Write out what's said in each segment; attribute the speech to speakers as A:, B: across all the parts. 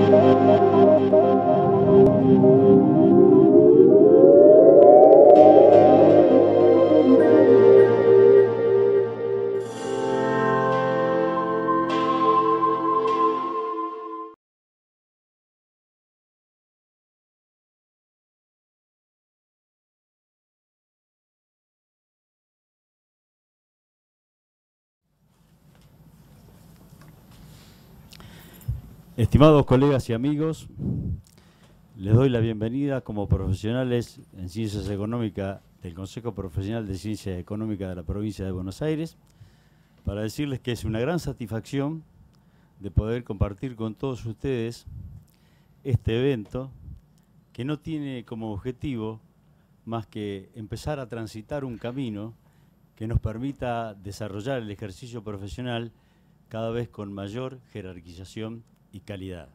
A: Thank you. Estimados colegas y amigos, les doy la bienvenida como profesionales en Ciencias Económicas del Consejo Profesional de Ciencias Económicas de la provincia de Buenos Aires para decirles que es una gran satisfacción de poder compartir con todos ustedes este evento que no tiene como objetivo más que empezar a transitar un camino que nos permita desarrollar el ejercicio profesional cada vez con mayor jerarquización y calidad.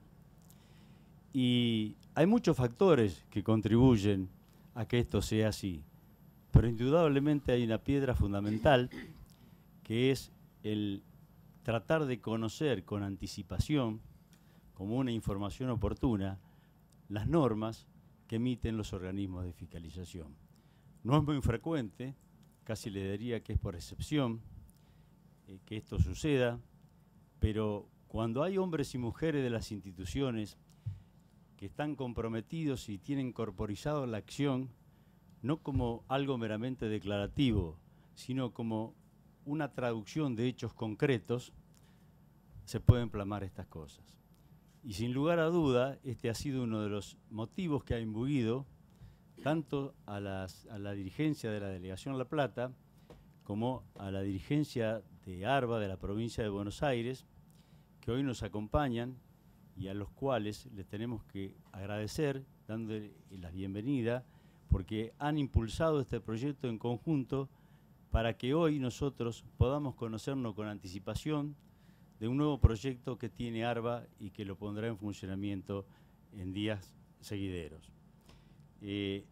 A: Y hay muchos factores que contribuyen a que esto sea así, pero indudablemente hay una piedra fundamental que es el tratar de conocer con anticipación, como una información oportuna, las normas que emiten los organismos de fiscalización. No es muy frecuente, casi le diría que es por excepción, eh, que esto suceda, pero cuando hay hombres y mujeres de las instituciones que están comprometidos y tienen corporizado la acción, no como algo meramente declarativo, sino como una traducción de hechos concretos, se pueden plasmar estas cosas. Y sin lugar a duda, este ha sido uno de los motivos que ha imbuido tanto a, a la dirigencia de la Delegación La Plata como a la dirigencia de ARBA de la provincia de Buenos Aires, que hoy nos acompañan y a los cuales les tenemos que agradecer, dándole la bienvenida, porque han impulsado este proyecto en conjunto para que hoy nosotros podamos conocernos con anticipación de un nuevo proyecto que tiene ARBA y que lo pondrá en funcionamiento en días seguideros. Eh,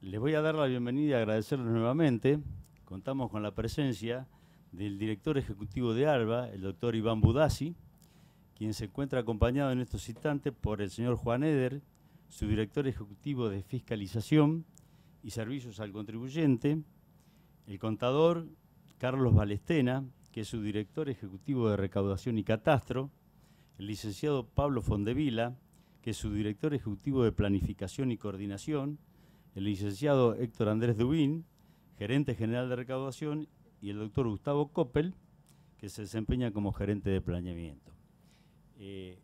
A: les voy a dar la bienvenida y agradecerles nuevamente. Contamos con la presencia del director ejecutivo de ARBA, el doctor Iván Budassi, quien se encuentra acompañado en estos instantes por el señor Juan Eder, su director ejecutivo de Fiscalización y Servicios al Contribuyente, el contador Carlos Balestena, que es su director ejecutivo de Recaudación y Catastro, el licenciado Pablo Fondevila, que es su director ejecutivo de Planificación y Coordinación, el licenciado Héctor Andrés Dubín, gerente general de Recaudación, y el doctor Gustavo Coppel, que se desempeña como gerente de planeamiento. Eh,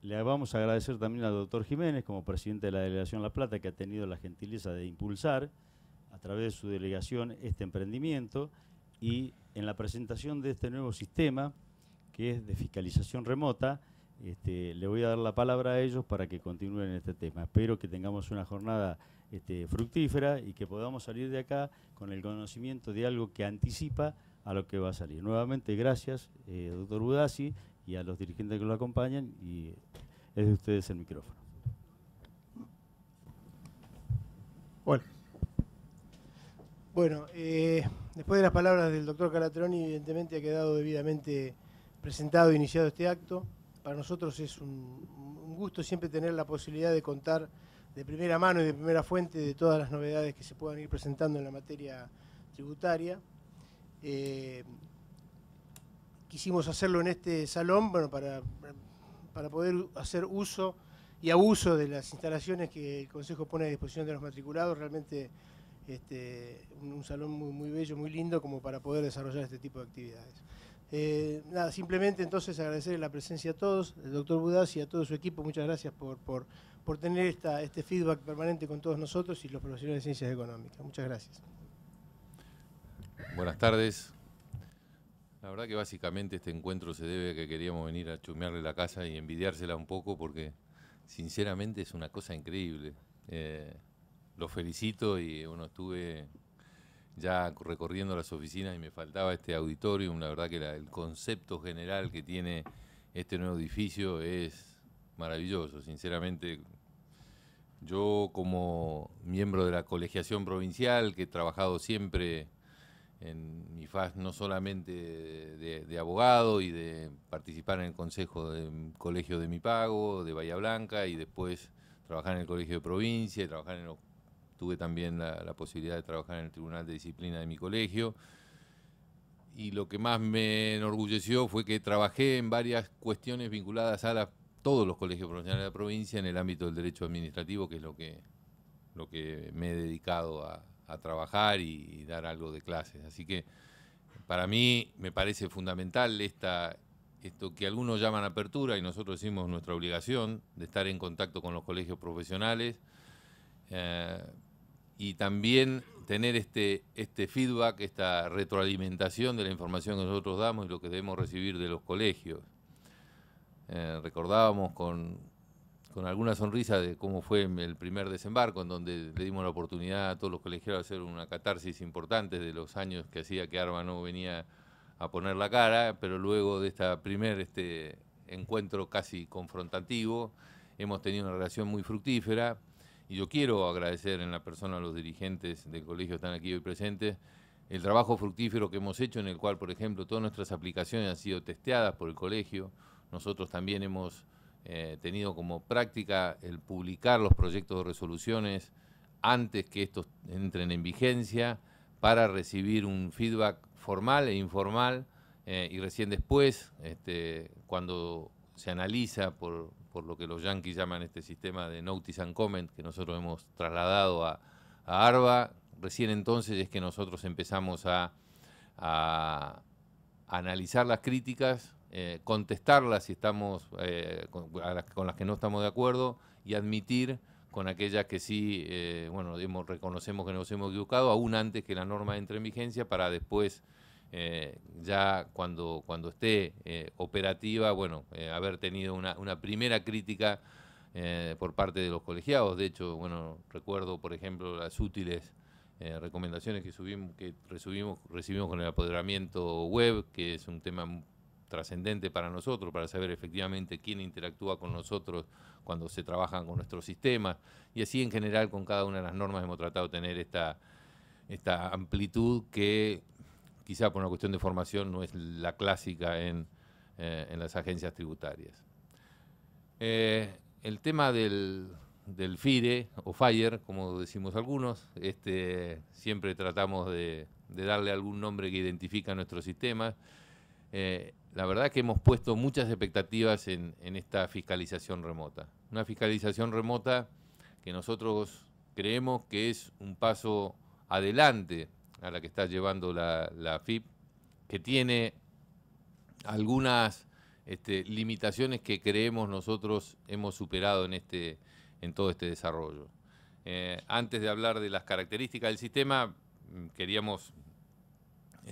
A: le vamos a agradecer también al doctor Jiménez, como presidente de la Delegación La Plata, que ha tenido la gentileza de impulsar a través de su delegación este emprendimiento y en la presentación de este nuevo sistema, que es de fiscalización remota, este, le voy a dar la palabra a ellos para que continúen este tema. Espero que tengamos una jornada este, fructífera y que podamos salir de acá con el conocimiento de algo que anticipa a lo que va a salir. Nuevamente, gracias, eh, doctor Budassi, y a los dirigentes que lo acompañan, y es de ustedes el micrófono.
B: Bueno, bueno eh, después de las palabras del doctor Calatroni, evidentemente ha quedado debidamente presentado e iniciado este acto. Para nosotros es un, gusto siempre tener la posibilidad de contar de primera mano y de primera fuente de todas las novedades que se puedan ir presentando en la materia tributaria. Eh, quisimos hacerlo en este salón, bueno, para, para poder hacer uso y abuso de las instalaciones que el Consejo pone a disposición de los matriculados. Realmente este, un, salón muy, muy bello, muy lindo, como para poder desarrollar este tipo de actividades. Eh, nada, simplemente entonces agradecer la presencia a todos, el doctor Budaz y a todo su equipo, muchas gracias por, por, por tener esta, este feedback permanente con todos nosotros y los profesionales de ciencias económicas. Muchas gracias.
C: Buenas tardes, la verdad que básicamente este encuentro se debe a que queríamos venir a chumearle la casa y envidiársela un poco porque sinceramente es una cosa increíble. Eh, lo felicito y bueno, estuve ya recorriendo las oficinas y me faltaba este auditorio. La verdad que el concepto general que tiene este nuevo edificio es maravilloso. Sinceramente, yo como miembro de la colegiación provincial, que he trabajado siempre en mi faz no solamente de, abogado y de participar en el consejo del colegio de mi pago, de Bahía Blanca, y después trabajar en el colegio de provincia, y trabajar en tuve también la, posibilidad de trabajar en el tribunal de disciplina de mi colegio. Y lo que más me enorgulleció fue que trabajé en varias cuestiones vinculadas a todos los colegios profesionales de la provincia en el ámbito del derecho administrativo, que es lo que, lo que me he dedicado a, trabajar y, dar algo de clases. Así que para mí me parece fundamental esta, esto que algunos llaman apertura y nosotros decimos nuestra obligación de estar en contacto con los colegios profesionales eh, y también tener este, este feedback, esta retroalimentación de la información que nosotros damos y lo que debemos recibir de los colegios. Eh, recordábamos con, con alguna sonrisa de cómo fue el primer desembarco, en donde le dimos la oportunidad a todos los colegiados de hacer una catarsis importante de los años que hacía que Arma no venía a poner la cara, pero luego de este primer este, encuentro casi confrontativo, hemos tenido una relación muy fructífera y yo quiero agradecer en la persona a los dirigentes del colegio que están aquí hoy presentes el trabajo fructífero que hemos hecho en el cual, por ejemplo, todas nuestras aplicaciones han sido testeadas por el colegio. Nosotros también hemos eh, tenido como práctica el publicar los proyectos de resoluciones antes que estos entren en vigencia para recibir un feedback formal e informal eh, y recién después, este, cuando se analiza por, lo que los yanquis llaman este sistema de notice and comment que nosotros hemos trasladado a, ARBA, recién entonces es que nosotros empezamos a analizar las críticas eh, contestarlas si estamos eh, con, las, que no estamos de acuerdo y admitir con aquellas que sí, eh, bueno, reconocemos que nos hemos equivocado, aún antes que la norma entre en vigencia, para después, ya cuando, cuando esté operativa, bueno, haber tenido una, primera crítica por parte de los colegiados. De hecho, bueno, recuerdo, por ejemplo, las útiles recomendaciones que, subimos, que recibimos, recibimos con el apoderamiento web, que es un tema trascendente para nosotros, para saber efectivamente quién interactúa con nosotros cuando se trabajan con nuestros sistemas. Y así en general con cada una de las normas hemos tratado de tener esta, esta amplitud que quizá por una cuestión de formación no es la clásica en, eh, las agencias tributarias. Eh, el tema del, FIRE o FIRE, como decimos algunos, este, siempre tratamos de, darle algún nombre que identifica nuestro sistema. Eh, la verdad que hemos puesto muchas expectativas en, esta fiscalización remota. Una fiscalización remota que nosotros creemos que es un paso adelante a la que está llevando la, FIP, que tiene algunas este, limitaciones que creemos nosotros hemos superado en, este, en todo este desarrollo. Eh, antes de hablar de las características del sistema, mm, queríamos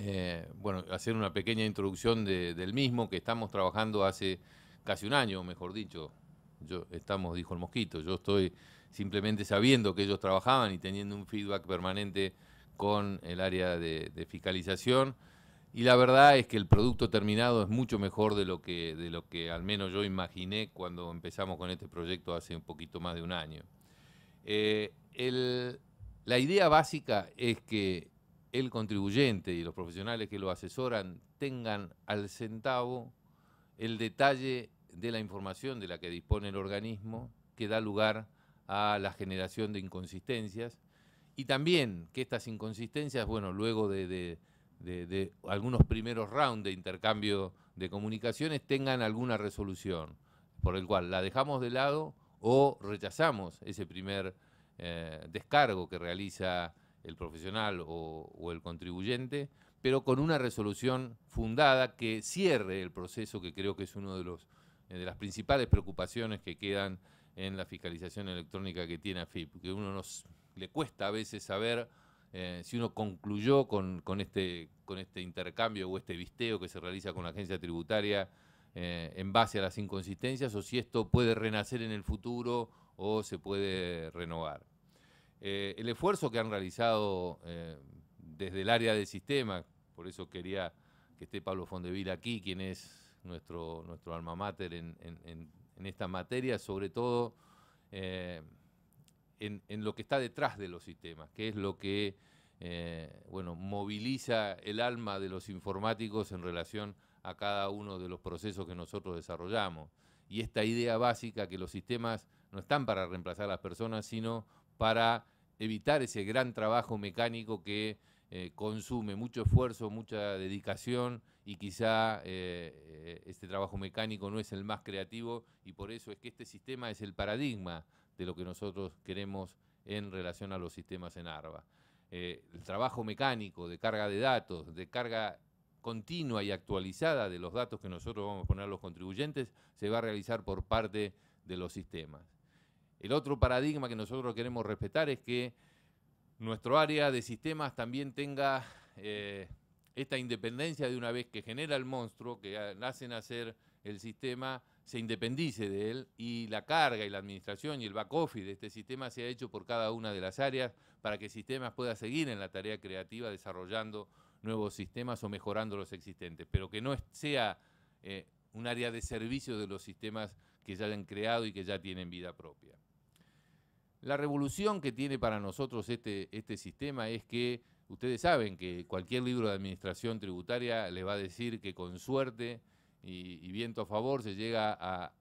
C: eh, bueno, hacer una pequeña introducción del mismo, que estamos trabajando hace casi un año, mejor dicho. Yo, estamos, dijo el mosquito, yo estoy simplemente sabiendo que ellos trabajaban y teniendo un feedback permanente con el área de, fiscalización. Y la verdad es que el producto terminado es mucho mejor de lo que, de lo que al menos yo imaginé cuando empezamos con este proyecto hace un poquito más de un año. Eh, la idea básica es que el contribuyente y los profesionales que lo asesoran tengan al centavo el detalle de la información de la que dispone el organismo que da lugar a la generación de inconsistencias. Y también que estas inconsistencias, bueno, luego de, algunos primeros rounds de intercambio de comunicaciones tengan alguna resolución, por el cual la dejamos de lado o rechazamos ese primer eh, descargo que realiza el profesional o, el contribuyente, pero con una resolución fundada que cierre el proceso, que creo que es una de, los, de las principales preocupaciones que quedan en la fiscalización electrónica que tiene AFIP, que uno nos le cuesta a veces saber eh, si uno concluyó con, este, con este intercambio o este visteo que se realiza con la agencia tributaria eh, en base a las inconsistencias o si esto puede renacer en el futuro o se puede renovar. Eh, el esfuerzo que han realizado eh, desde el área del sistema, por eso quería que esté Pablo Fondeville aquí, quien es nuestro, nuestro alma mater en, esta materia, sobre todo eh, en, lo que está detrás de los sistemas, que es lo que bueno, moviliza el alma de los informáticos en relación a cada uno de los procesos que nosotros desarrollamos. Y esta idea básica que los sistemas no están para reemplazar a las personas, sino para evitar ese gran trabajo mecánico que eh, consume mucho esfuerzo, mucha dedicación y quizá eh, este trabajo mecánico no es el más creativo y por eso es que este sistema es el paradigma de lo que nosotros queremos en relación a los sistemas en ARBA. Eh, el trabajo mecánico de carga de datos, de carga continua y actualizada de los datos que nosotros vamos a poner a los contribuyentes, se va a realizar por parte de los sistemas. El otro paradigma que nosotros queremos respetar es que nuestro área de sistemas también tenga eh, esta independencia de una vez que genera el monstruo, que hace nacer el sistema, se independice de él y la carga y la administración y el back office de este sistema se ha hecho por cada una de las áreas para que el sistema pueda seguir en la tarea creativa desarrollando nuevos sistemas o mejorando los existentes, pero que no sea eh, un área de servicio de los sistemas que ya hayan creado y que ya tienen vida propia. La revolución que tiene para nosotros este, este sistema es que ustedes saben que cualquier libro de administración tributaria le va a decir que con suerte y, viento a favor se llega a,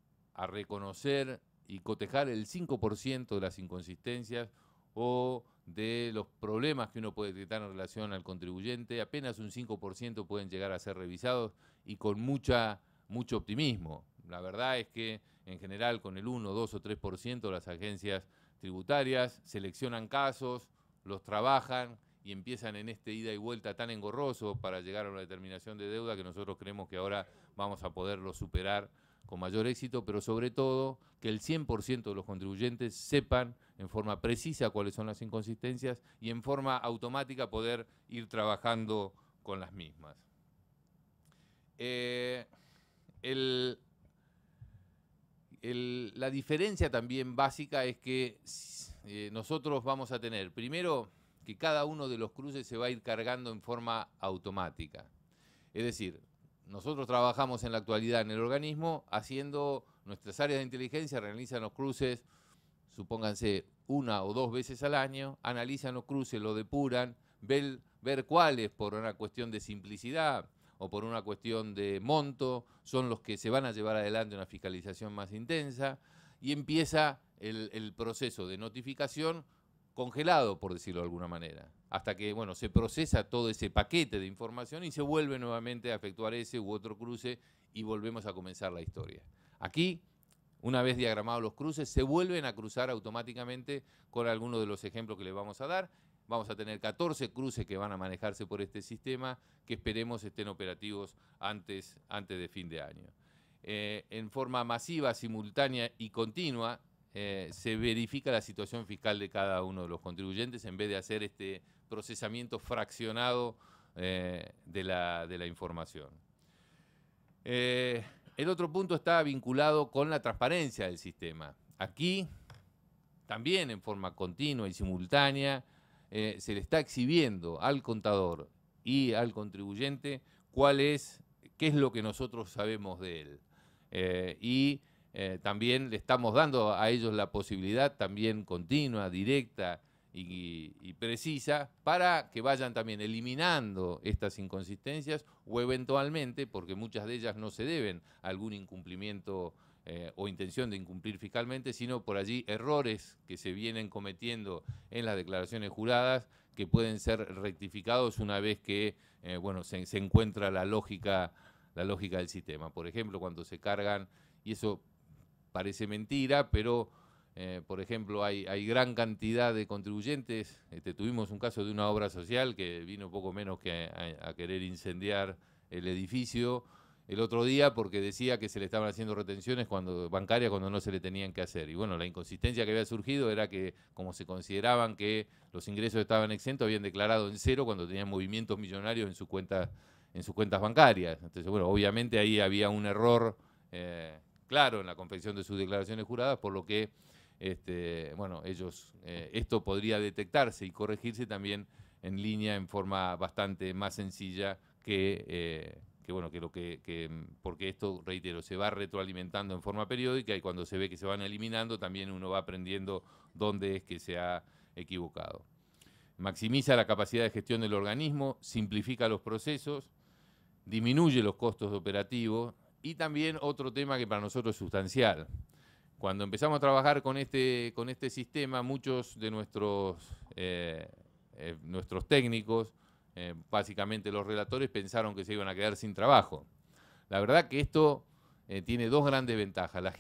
C: reconocer y cotejar el 5% de las inconsistencias o de los problemas que uno puede detectar en relación al contribuyente, apenas un 5% pueden llegar a ser revisados y con mucha, mucho optimismo. La verdad es que en general con el 1, 2 o 3% las agencias tributarias, seleccionan casos, los trabajan y empiezan en este ida y vuelta tan engorroso para llegar a una determinación de deuda que nosotros creemos que ahora vamos a poderlo superar con mayor éxito, pero sobre todo que el 100% de los contribuyentes sepan en forma precisa cuáles son las inconsistencias y en forma automática poder ir trabajando con las mismas. Eh, el, la diferencia también básica es que eh, nosotros vamos a tener, primero, que cada uno de los cruces se va a ir cargando en forma automática. Es decir, nosotros trabajamos en la actualidad en el organismo haciendo nuestras áreas de inteligencia, realizan los cruces, supónganse una o dos veces al año, analizan los cruces, lo depuran, ver, ver cuáles por una cuestión de simplicidad, o por una cuestión de monto, son los que se van a llevar adelante una fiscalización más intensa y empieza el, proceso de notificación congelado, por decirlo de alguna manera, hasta que bueno, se procesa todo ese paquete de información y se vuelve nuevamente a efectuar ese u otro cruce y volvemos a comenzar la historia. Aquí, una vez diagramados los cruces, se vuelven a cruzar automáticamente con algunos de los ejemplos que les vamos a dar Vamos a tener 14 cruces que van a manejarse por este sistema que esperemos estén operativos antes, antes de fin de año. Eh, en forma masiva, simultánea y continua, eh, se verifica la situación fiscal de cada uno de los contribuyentes en vez de hacer este procesamiento fraccionado eh, de, la, de, la, información. el otro punto está vinculado con la transparencia del sistema. Aquí, también en forma continua y simultánea, eh, se le está exhibiendo al contador y al contribuyente cuál es, qué es lo que nosotros sabemos de él. Eh, y eh, también le estamos dando a ellos la posibilidad también continua, directa y, y, precisa para que vayan también eliminando estas inconsistencias o eventualmente, porque muchas de ellas no se deben a algún incumplimiento eh, o intención de incumplir fiscalmente, sino por allí errores que se vienen cometiendo en las declaraciones juradas que pueden ser rectificados una vez que eh, bueno, se, encuentra la lógica, la lógica del sistema. Por ejemplo, cuando se cargan, y eso parece mentira, pero eh, por ejemplo, hay, hay, gran cantidad de contribuyentes. Este, tuvimos un caso de una obra social que vino poco menos que a querer incendiar el edificio el otro día porque decía que se le estaban haciendo retenciones cuando bancarias cuando no se le tenían que hacer. Y bueno, la inconsistencia que había surgido era que como se consideraban que los ingresos estaban exentos, habían declarado en cero cuando tenían movimientos millonarios en, su cuenta, en sus cuentas bancarias. Entonces, bueno, obviamente ahí había un error eh, claro en la confección de sus declaraciones juradas, por lo que este, bueno, ellos, eh, esto podría detectarse y corregirse también en línea en forma bastante más sencilla que... Eh, que bueno, que lo que, porque esto, reitero, se va retroalimentando en forma periódica y cuando se ve que se van eliminando, también uno va aprendiendo dónde es que se ha equivocado. maximiza la capacidad de gestión del organismo, simplifica los procesos, disminuye los costos operativos y también otro tema que para nosotros es sustancial. Cuando empezamos a trabajar con este, con este sistema, muchos de nuestros, eh, eh, nuestros técnicos, eh, básicamente los relatores, pensaron que se iban a quedar sin trabajo. La verdad que esto tiene dos grandes ventajas, la,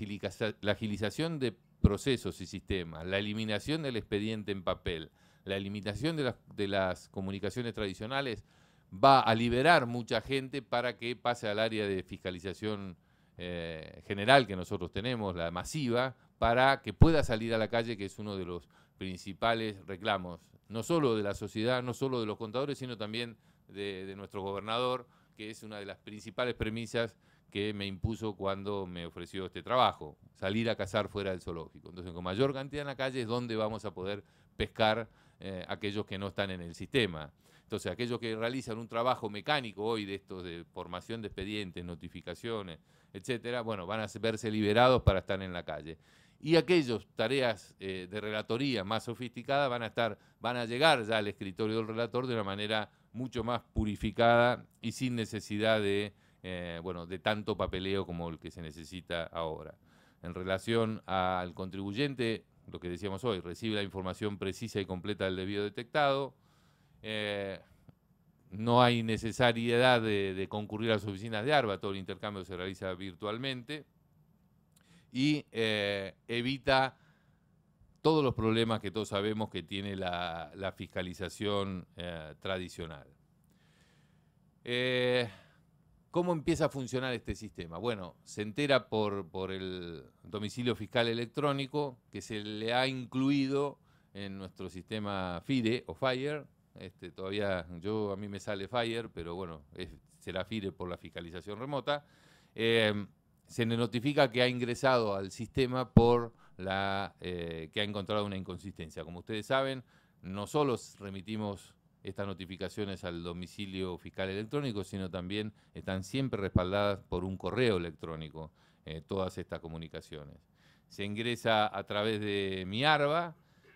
C: la agilización de procesos y sistemas, la eliminación del expediente en papel, la eliminación de las, de las comunicaciones tradicionales, va a liberar mucha gente para que pase al área de fiscalización eh, general que nosotros tenemos, la masiva, para que pueda salir a la calle, que es uno de los principales reclamos, no solo de la sociedad, no solo de los contadores, sino también de, nuestro gobernador, que es una de las principales premisas que me impuso cuando me ofreció este trabajo, salir a cazar fuera del zoológico. Entonces, con mayor cantidad en la calle es donde vamos a poder pescar eh, aquellos que no están en el sistema. Entonces, aquellos que realizan un trabajo mecánico hoy de estos de formación de expedientes, notificaciones, etcétera, bueno, van a verse liberados para estar en la calle. Y aquellos tareas eh, de relatoría más sofisticadas van a estar, van a llegar ya al escritorio del relator de una manera mucho más purificada y sin necesidad de, eh, bueno, de tanto papeleo como el que se necesita ahora. En relación al contribuyente, lo que decíamos hoy, recibe la información precisa y completa del debido detectado, eh, no hay necesidad de, concurrir a las oficinas de ARBA, todo el intercambio se realiza virtualmente y eh, evita todos los problemas que todos sabemos que tiene la, fiscalización eh, tradicional. ¿Cómo empieza a funcionar este sistema? Bueno, se entera por, por el domicilio fiscal electrónico que se le ha incluido en nuestro sistema FIRE o FIRE, este, todavía yo a mí me sale Fire, pero bueno, será FIRE por la fiscalización remota. Eh, se le notifica que ha ingresado al sistema por la eh, que ha encontrado una inconsistencia. Como ustedes saben, no solo remitimos estas notificaciones al domicilio fiscal electrónico, sino también están siempre respaldadas por un correo electrónico, eh, todas estas comunicaciones. Se ingresa a través de mi ARBA,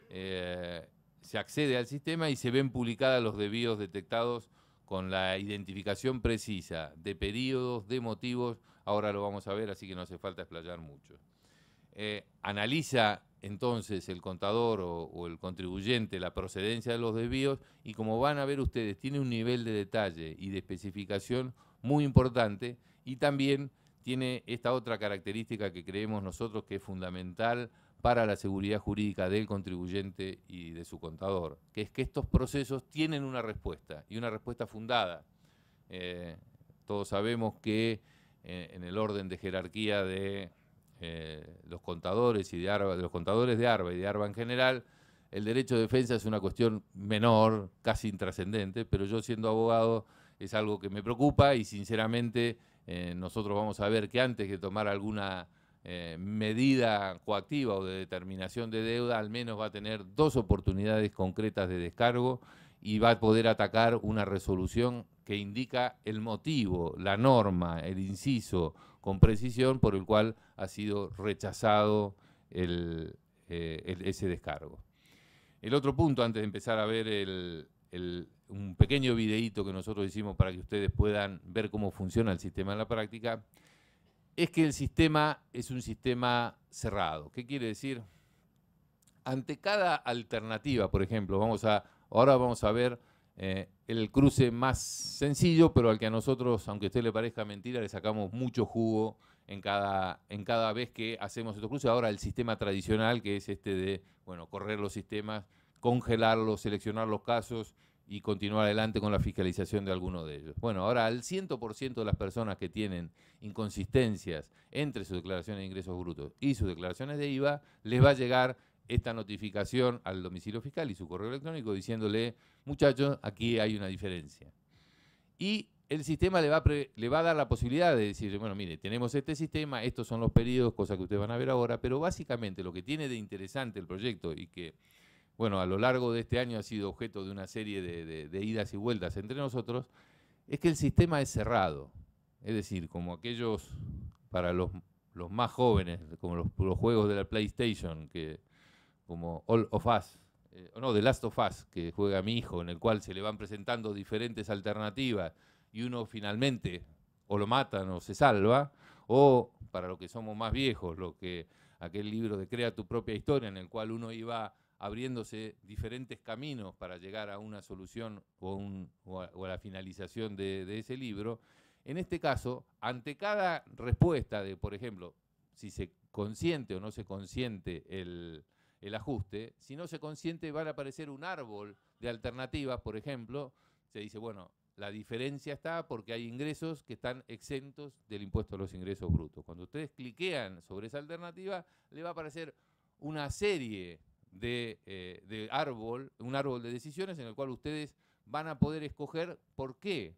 C: se accede al sistema y se ven publicados los desvíos detectados con la identificación precisa de periodos, de motivos, ahora lo vamos a ver, así que no hace falta explayar mucho. Eh, analiza entonces el contador o, el contribuyente la procedencia de los desvíos y como van a ver ustedes, tiene un nivel de detalle y de especificación muy importante y también tiene esta otra característica que creemos nosotros que es fundamental para la seguridad jurídica del contribuyente y de su contador, que es que estos procesos tienen una respuesta y una respuesta fundada. Eh, todos sabemos que en el orden de jerarquía de eh, los contadores y de, Arba, los contadores de ARBA y de ARBA en general, el derecho de defensa es una cuestión menor, casi intrascendente, pero yo siendo abogado es algo que me preocupa y sinceramente nosotros vamos a ver que antes de tomar alguna eh, medida coactiva o de determinación de deuda, al menos va a tener dos oportunidades concretas de descargo y va a poder atacar una resolución que indica el motivo, la norma, el inciso con precisión por el cual ha sido rechazado eh, ese descargo. El otro punto, antes de empezar a ver un pequeño videíto que nosotros hicimos para que ustedes puedan ver cómo funciona el sistema en la práctica, es que el sistema es un sistema cerrado. ¿Qué quiere decir? Ante cada alternativa, por ejemplo, vamos a, ahora vamos a ver eh, el cruce más sencillo, pero al que a nosotros, aunque a usted le parezca mentira, le sacamos mucho jugo en cada, en cada vez que hacemos estos cruces. Ahora el sistema tradicional, que es este de, bueno, correr los sistemas, congelarlos, seleccionar los casos y continuar adelante con la fiscalización de alguno de ellos. Bueno, ahora al 100% de las personas que tienen inconsistencias entre sus declaraciones de ingresos brutos y sus declaraciones de IVA, les va a llegar esta notificación al domicilio fiscal y su correo electrónico diciéndole, muchachos, aquí hay una diferencia. Y el sistema le va, a le va a dar la posibilidad de decir, bueno, mire, tenemos este sistema, estos son los periodos, cosas que ustedes van a ver ahora, pero básicamente lo que tiene de interesante el proyecto y que bueno, a lo largo de este año ha sido objeto de una serie de, idas y vueltas entre nosotros, es que el sistema es cerrado. Es decir, como aquellos, para los, más jóvenes, como los, juegos de la PlayStation, que como All of Us, eh, no, The Last of Us, que juega mi hijo, en el cual se le van presentando diferentes alternativas y uno finalmente o lo matan o se salva, o para los que somos más viejos, lo que aquel libro de Crea tu propia historia, en el cual uno iba abriéndose diferentes caminos para llegar a una solución o, a, la finalización de, ese libro. En este caso, ante cada respuesta de, por ejemplo, si se consiente o no se consiente el, el ajuste, si no se consiente va a aparecer un árbol de alternativas, por ejemplo, se dice, bueno, la diferencia está porque hay ingresos que están exentos del impuesto a los ingresos brutos. Cuando ustedes cliquean sobre esa alternativa, le va a aparecer una serie eh, de, árbol, un árbol de decisiones en el cual ustedes van a poder escoger por qué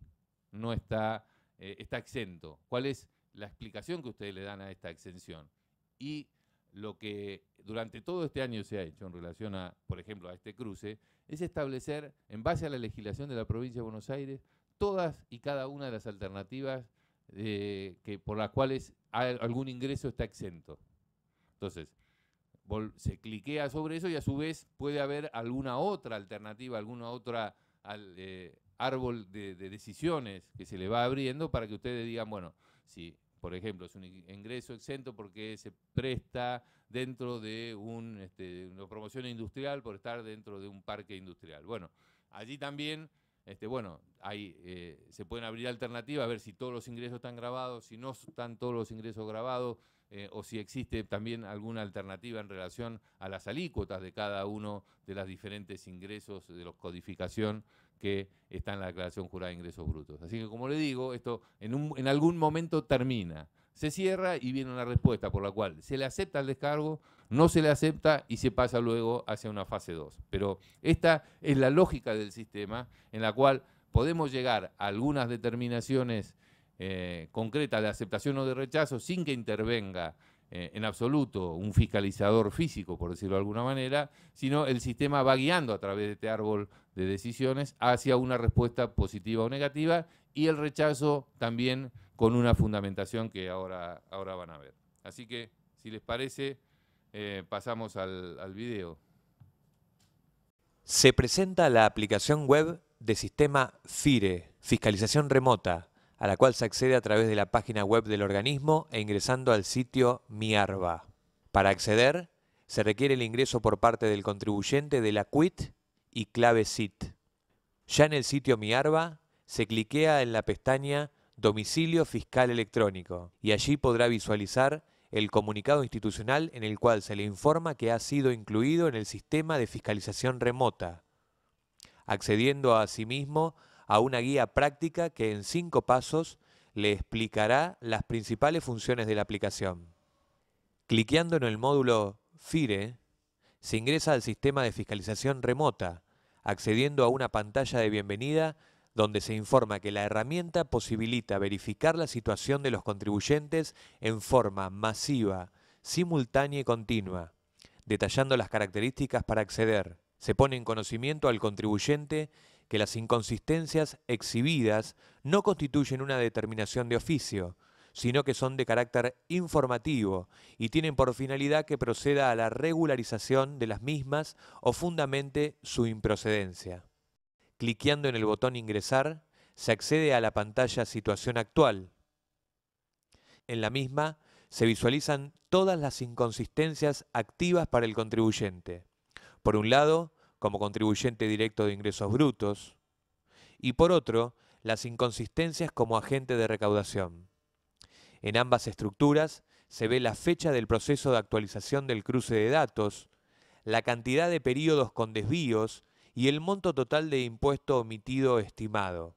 C: no está, eh, está exento, cuál es la explicación que ustedes le dan a esta exención. Y lo que durante todo este año se ha hecho en relación a, por ejemplo, a este cruce, es establecer, en base a la legislación de la provincia de Buenos Aires, todas y cada una de las alternativas eh, que, por las cuales algún ingreso está exento. Entonces, se cliquea sobre eso y a su vez puede haber alguna otra alternativa, alguna otra eh, árbol de, decisiones que se le va abriendo para que ustedes digan, bueno, si por ejemplo es un ingreso exento porque se presta dentro de un, este, una promoción industrial por estar dentro de un parque industrial. Bueno, allí también este, bueno, eh, se pueden abrir alternativas a ver si todos los ingresos están grabados, si no están todos los ingresos grabados, eh, o si existe también alguna alternativa en relación a las alícuotas de cada uno de los diferentes ingresos de la codificación que está en la declaración jurada de ingresos brutos. Así que, como le digo, esto en, un, en algún momento termina, se cierra y viene una respuesta por la cual se le acepta el descargo, no se le acepta y se pasa luego hacia una fase 2. Pero esta es la lógica del sistema en la cual podemos llegar a algunas determinaciones eh, concreta de aceptación o de rechazo sin que intervenga eh, en absoluto un fiscalizador físico, por decirlo de alguna manera, sino el sistema va guiando a través de este árbol de decisiones hacia una respuesta positiva o negativa y el rechazo también con una fundamentación que ahora, ahora van a ver. Así que, si les parece, eh, pasamos al, al video.
D: Se presenta la aplicación web de sistema FIRE, Fiscalización Remota, a la cual se accede a través de la página web del organismo e ingresando al sitio MIARBA. Para acceder, se requiere el ingreso por parte del contribuyente de la QUIT y clave SIT. Ya en el sitio MIARBA, se cliquea en la pestaña Domicilio Fiscal Electrónico y allí podrá visualizar el comunicado institucional en el cual se le informa que ha sido incluido en el sistema de fiscalización remota, accediendo asimismo a una guía práctica que en cinco pasos le explicará las principales funciones de la aplicación. Cliqueando en el módulo FIRE, se ingresa al sistema de fiscalización remota, accediendo a una pantalla de bienvenida donde se informa que la herramienta posibilita verificar la situación de los contribuyentes en forma masiva, simultánea y continua, detallando las características para acceder. Se pone en conocimiento al contribuyente que las inconsistencias exhibidas no constituyen una determinación de oficio, sino que son de carácter informativo y tienen por finalidad que proceda a la regularización de las mismas o fundamente su improcedencia. Cliqueando en el botón Ingresar, se accede a la pantalla Situación actual. En la misma se visualizan todas las inconsistencias activas para el contribuyente. Por un lado, como contribuyente directo de ingresos brutos, y por otro, las inconsistencias como agente de recaudación. En ambas estructuras se ve la fecha del proceso de actualización del cruce de datos, la cantidad de periodos con desvíos y el monto total de impuesto omitido estimado.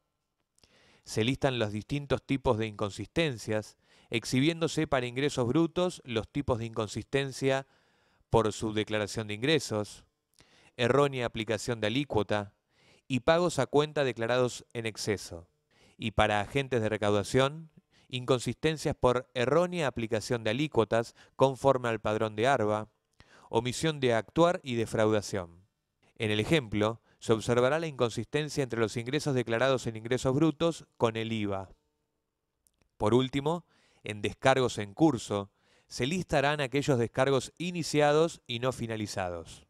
D: Se listan los distintos tipos de inconsistencias, exhibiéndose para ingresos brutos los tipos de inconsistencia por su declaración de ingresos, errónea aplicación de alícuota y pagos a cuenta declarados en exceso. Y para agentes de recaudación, inconsistencias por errónea aplicación de alícuotas conforme al padrón de ARBA, omisión de actuar y defraudación. En el ejemplo, se observará la inconsistencia entre los ingresos declarados en ingresos brutos con el IVA. Por último, en descargos en curso, se listarán aquellos descargos iniciados y no finalizados.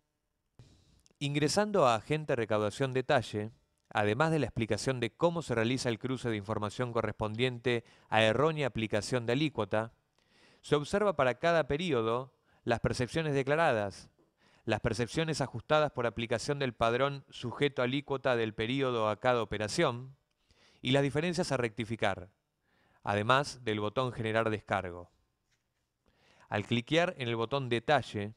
D: Ingresando a Agente Recaudación Detalle, además de la explicación de cómo se realiza el cruce de información correspondiente a errónea aplicación de alícuota, se observa para cada periodo las percepciones declaradas, las percepciones ajustadas por aplicación del padrón sujeto alícuota del periodo a cada operación y las diferencias a rectificar, además del botón Generar descargo. Al cliquear en el botón Detalle,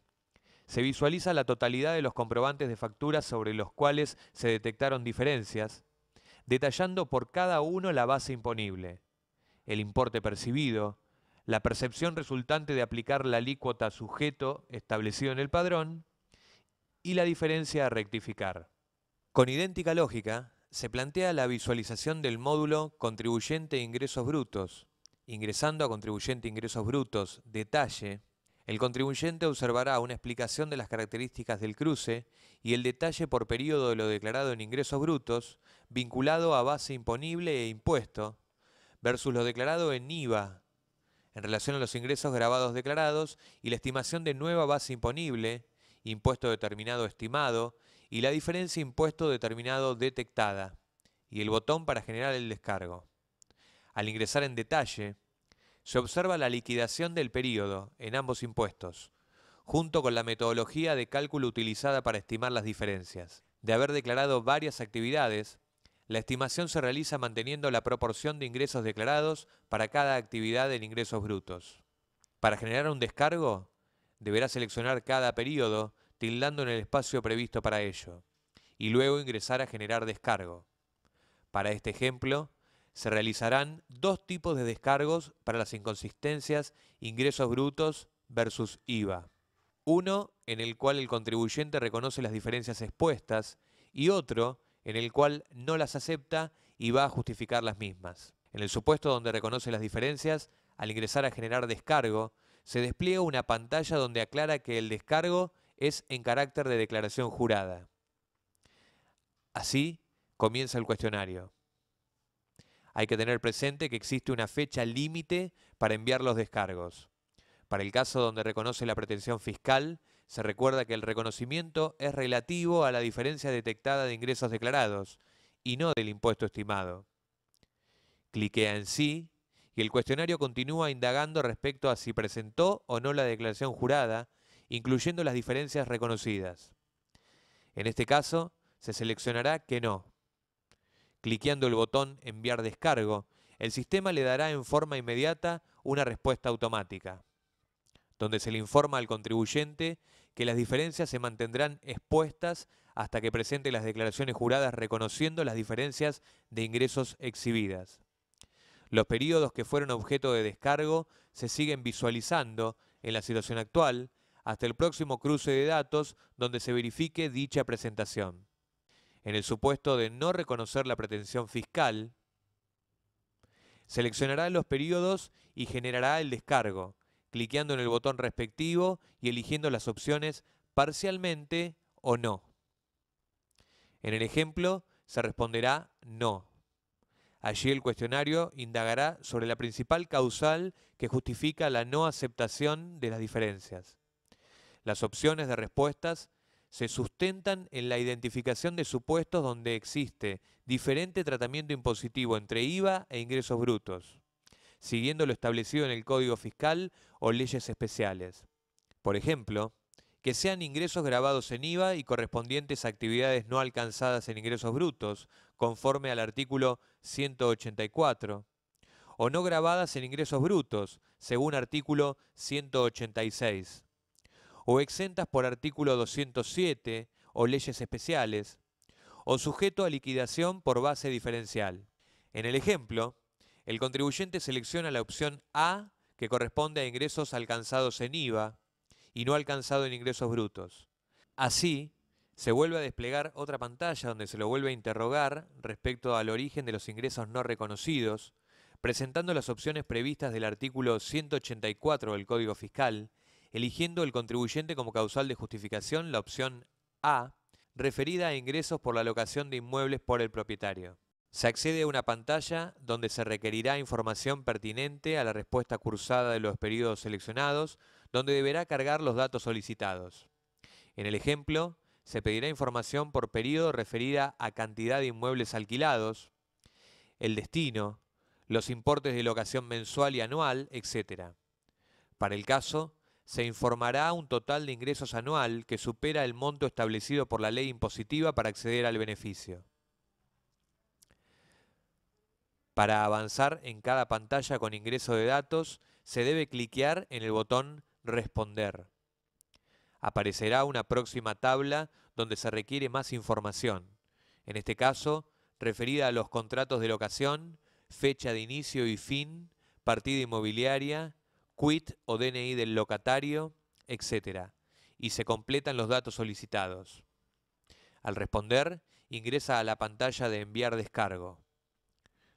D: se visualiza la totalidad de los comprobantes de facturas sobre los cuales se detectaron diferencias, detallando por cada uno la base imponible, el importe percibido, la percepción resultante de aplicar la alícuota sujeto establecido en el padrón y la diferencia a rectificar. Con idéntica lógica, se plantea la visualización del módulo Contribuyente Ingresos Brutos. Ingresando a Contribuyente Ingresos Brutos, Detalle, el contribuyente observará una explicación de las características del cruce y el detalle por periodo de lo declarado en ingresos brutos, vinculado a base imponible e impuesto, versus lo declarado en IVA, en relación a los ingresos grabados declarados y la estimación de nueva base imponible, impuesto determinado estimado, y la diferencia impuesto determinado detectada, y el botón para generar el descargo. Al ingresar en detalle, se observa la liquidación del período en ambos impuestos, junto con la metodología de cálculo utilizada para estimar las diferencias. De haber declarado varias actividades, la estimación se realiza manteniendo la proporción de ingresos declarados para cada actividad en ingresos brutos. Para generar un descargo, deberá seleccionar cada periodo tildando en el espacio previsto para ello, y luego ingresar a generar descargo. Para este ejemplo, se realizarán dos tipos de descargos para las inconsistencias ingresos brutos versus IVA. Uno en el cual el contribuyente reconoce las diferencias expuestas y otro en el cual no las acepta y va a justificar las mismas. En el supuesto donde reconoce las diferencias, al ingresar a generar descargo, se despliega una pantalla donde aclara que el descargo es en carácter de declaración jurada. Así comienza el cuestionario. Hay que tener presente que existe una fecha límite para enviar los descargos. Para el caso donde reconoce la pretensión fiscal, se recuerda que el reconocimiento es relativo a la diferencia detectada de ingresos declarados y no del impuesto estimado. Cliquea en sí y el cuestionario continúa indagando respecto a si presentó o no la declaración jurada, incluyendo las diferencias reconocidas. En este caso, se seleccionará que no. Cliqueando el botón Enviar descargo, el sistema le dará en forma inmediata una respuesta automática, donde se le informa al contribuyente que las diferencias se mantendrán expuestas hasta que presente las declaraciones juradas reconociendo las diferencias de ingresos exhibidas. Los periodos que fueron objeto de descargo se siguen visualizando en la situación actual hasta el próximo cruce de datos donde se verifique dicha presentación en el supuesto de no reconocer la pretensión fiscal, seleccionará los periodos y generará el descargo, cliqueando en el botón respectivo y eligiendo las opciones parcialmente o no. En el ejemplo se responderá no. Allí el cuestionario indagará sobre la principal causal que justifica la no aceptación de las diferencias. Las opciones de respuestas se sustentan en la identificación de supuestos donde existe diferente tratamiento impositivo entre IVA e ingresos brutos, siguiendo lo establecido en el Código Fiscal o leyes especiales. Por ejemplo, que sean ingresos grabados en IVA y correspondientes a actividades no alcanzadas en ingresos brutos, conforme al artículo 184, o no grabadas en ingresos brutos, según artículo 186 o exentas por artículo 207 o leyes especiales, o sujeto a liquidación por base diferencial. En el ejemplo, el contribuyente selecciona la opción A, que corresponde a ingresos alcanzados en IVA y no alcanzado en ingresos brutos. Así, se vuelve a desplegar otra pantalla donde se lo vuelve a interrogar respecto al origen de los ingresos no reconocidos, presentando las opciones previstas del artículo 184 del Código Fiscal eligiendo el contribuyente como causal de justificación la opción A, referida a ingresos por la locación de inmuebles por el propietario. Se accede a una pantalla donde se requerirá información pertinente a la respuesta cursada de los periodos seleccionados, donde deberá cargar los datos solicitados. En el ejemplo, se pedirá información por periodo referida a cantidad de inmuebles alquilados, el destino, los importes de locación mensual y anual, etc. Para el caso, se informará un total de ingresos anual que supera el monto establecido por la ley impositiva para acceder al beneficio. Para avanzar en cada pantalla con ingreso de datos, se debe cliquear en el botón Responder. Aparecerá una próxima tabla donde se requiere más información, en este caso referida a los contratos de locación, fecha de inicio y fin, partida inmobiliaria, quit o DNI del locatario, etc. Y se completan los datos solicitados. Al responder, ingresa a la pantalla de enviar descargo.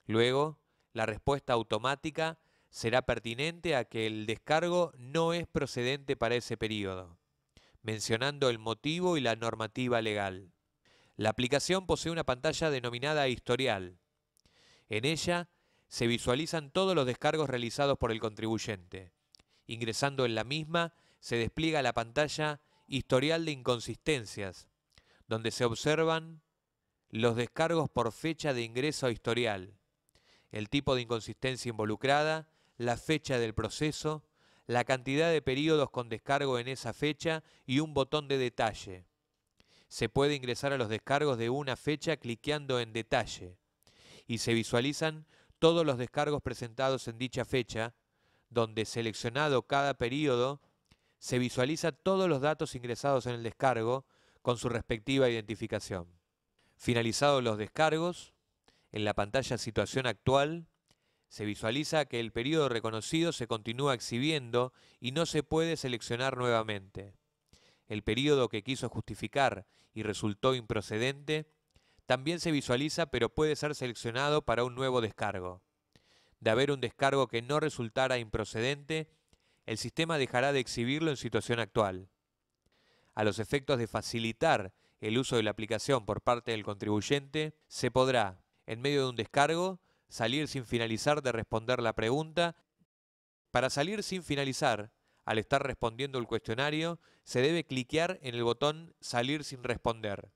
D: Luego, la respuesta automática será pertinente a que el descargo no es procedente para ese periodo, mencionando el motivo y la normativa legal. La aplicación posee una pantalla denominada historial. En ella se visualizan todos los descargos realizados por el contribuyente. Ingresando en la misma, se despliega la pantalla historial de inconsistencias, donde se observan los descargos por fecha de ingreso a historial, el tipo de inconsistencia involucrada, la fecha del proceso, la cantidad de periodos con descargo en esa fecha y un botón de detalle. Se puede ingresar a los descargos de una fecha cliqueando en detalle y se visualizan todos los descargos presentados en dicha fecha, donde seleccionado cada periodo, se visualiza todos los datos ingresados en el descargo con su respectiva identificación. Finalizados los descargos, en la pantalla Situación actual se visualiza que el periodo reconocido se continúa exhibiendo y no se puede seleccionar nuevamente. El periodo que quiso justificar y resultó improcedente también se visualiza pero puede ser seleccionado para un nuevo descargo. De haber un descargo que no resultara improcedente, el sistema dejará de exhibirlo en situación actual. A los efectos de facilitar el uso de la aplicación por parte del contribuyente, se podrá, en medio de un descargo, salir sin finalizar de responder la pregunta. Para salir sin finalizar, al estar respondiendo el cuestionario, se debe cliquear en el botón Salir sin responder.